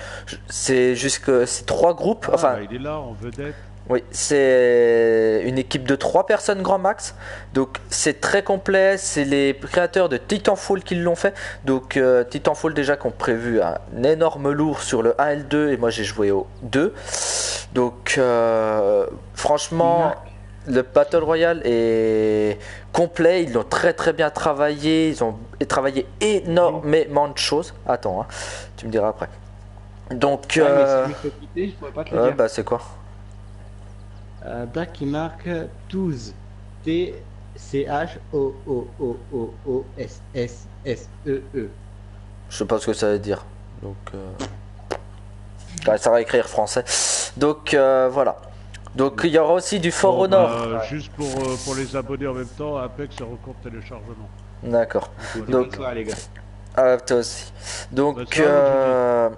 c'est jusque c'est trois groupes. Ah, Enfin, bah, il est là en vedette. Oui, c'est une équipe de trois personnes grand max. Donc, c'est très complet. C'est les créateurs de Titanfall qui l'ont fait. Donc, euh, Titanfall déjà qui ont prévu un énorme lourd sur le 1 et le 2 et moi j'ai joué au 2. Donc, euh, franchement, le Battle Royale est complet. Ils l'ont très très bien travaillé. Ils ont travaillé énormément de choses. Attends, hein, tu me diras après. Donc, mais euh, si je me fais quitter, je pourrais pas te le ouais, dire. bah c'est quoi? Euh, Black qui marque 12 T C H O O O O O S S S E E. Je sais pas ce que ça veut dire. Donc, euh... ouais, ça va écrire français. Donc euh, voilà. Donc il y aura aussi du For Bon, Honor. bah, Juste pour, euh, pour les abonnés en même temps, Apex est recours de téléchargement. D'accord. Donc, soirée, les gars. Ah, toi aussi. Donc, Bonne soirée, euh,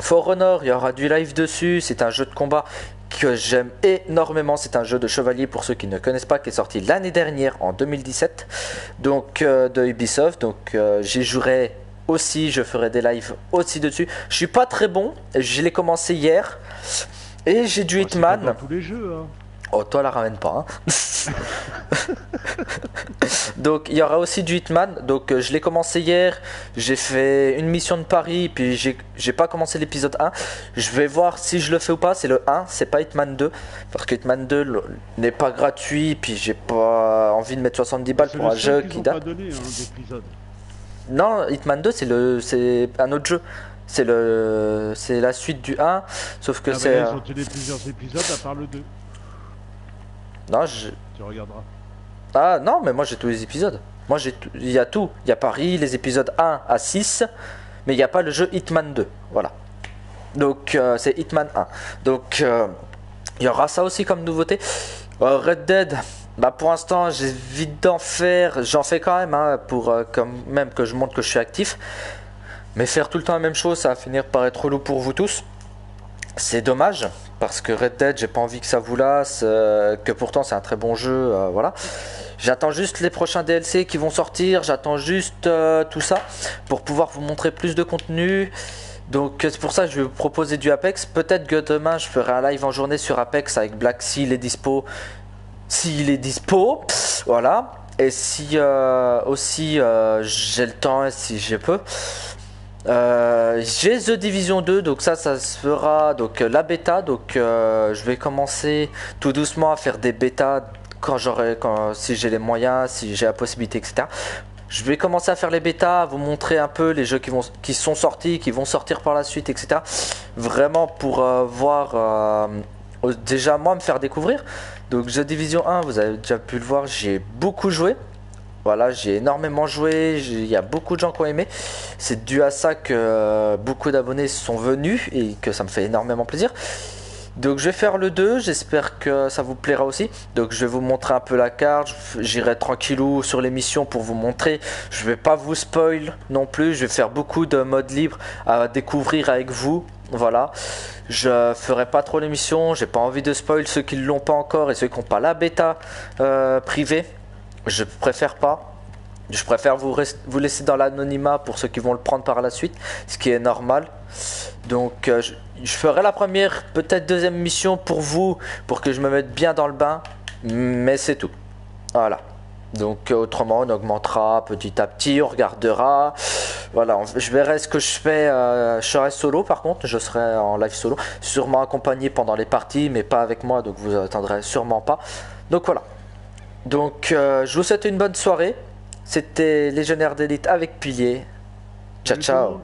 For Honor, il y aura du live dessus. C'est un jeu de combat que j'aime énormément. C'est un jeu de chevalier pour ceux qui ne connaissent pas, qui est sorti l'année dernière en 2017. Donc, euh, de Ubisoft. Donc, euh, j'y jouerai aussi. Je ferai des lives aussi dessus. Je suis pas très bon. Je l'ai commencé hier. Et j'ai du Hitman. dans tous les jeux. Hein. Oh, toi, la ramène pas. hein. [LAUGHS] donc, il y aura aussi du Hitman. Donc, euh, je l'ai commencé hier. J'ai fait une mission de Paris. Puis, j'ai pas commencé l'épisode 1. Je vais voir si je le fais ou pas. C'est le 1, c'est pas Hitman 2. Parce que Hitman 2 le- n'est pas gratuit. Puis, j'ai pas envie de mettre 70 balles pour un jeu qui date. pas donné hein. Non, Hitman 2, c'est le, c'est un autre jeu. C'est le, c'est la suite du 1. Sauf que Ah, bah, c'est. ils euh, ont donné plusieurs épisodes à part le 2. Non, je. Tu regarderas. Ah non, mais moi j'ai tous les épisodes. Moi j'ai tout- il y a tout. Il y a Paris, les épisodes 1 à 6, mais il n'y a pas le jeu Hitman 2. Voilà. Donc euh, c'est Hitman 1. Donc euh, il y aura ça aussi comme nouveauté. Euh, Red Dead, bah pour l'instant j'évite d'en faire. J'en fais quand même hein, pour quand même que je montre que je suis actif. Mais faire tout le temps la même chose, ça va finir par être relou pour vous tous. C'est dommage parce que Red Dead, j'ai pas envie que ça vous lasse, euh, que pourtant c'est un très bon jeu, euh, voilà. J'attends juste les prochains DLC qui vont sortir, j'attends juste euh, tout ça pour pouvoir vous montrer plus de contenu. Donc c'est pour ça que je vais vous proposer du Apex. Peut-être que demain je ferai un live en journée sur Apex avec Black s'il est dispo. S'il est dispo, voilà. Et si aussi j'ai le temps et si je peux. Euh, j'ai The Division 2, donc ça, ça se fera. Euh, la bêta, donc euh, je vais commencer tout doucement à faire des bêtas quand j'aurai, si j'ai les moyens, si j'ai la possibilité, etc. Je vais commencer à faire les bêtas, vous montrer un peu les jeux qui sont sortis, qui vont sortir par la suite, etc. Vraiment pour voir, déjà moi me faire découvrir. Donc The Division 1, vous avez déjà pu le voir, j'ai beaucoup joué. Voilà, j'ai énormément joué, il y a beaucoup de gens qui ont aimé. C'est dû à ça que euh, beaucoup d'abonnés sont venus et que ça me fait énormément plaisir. Donc je vais faire le 2, j'espère que ça vous plaira aussi. Donc je vais vous montrer un peu la carte, j'irai tranquillou sur les missions pour vous montrer. Je vais pas vous spoil non plus, je vais faire beaucoup de modes libres à découvrir avec vous. Voilà, je ferai pas trop l'émission, j'ai pas envie de spoil ceux qui ne l'ont pas encore et ceux qui n'ont pas la bêta euh, privée. Je préfère pas. Je préfère vous, vous laisser dans l'anonymat pour ceux qui vont le prendre par la suite, ce qui est normal. Donc euh, je, ferai la première, peut-être deuxième mission pour vous, pour que je me mette bien dans le bain, mais c'est tout. Voilà. Donc euh, autrement, on augmentera petit à petit, on regardera. Voilà, je verrai ce que je fais. euh, je serai solo par contre, je serai en live solo, sûrement accompagné pendant les parties, mais pas avec moi, donc vous attendrez sûrement pas. Donc voilà. Donc euh, je vous souhaite une bonne soirée. C'était Légionnaire d'élite avec Pilier. Ciao ciao.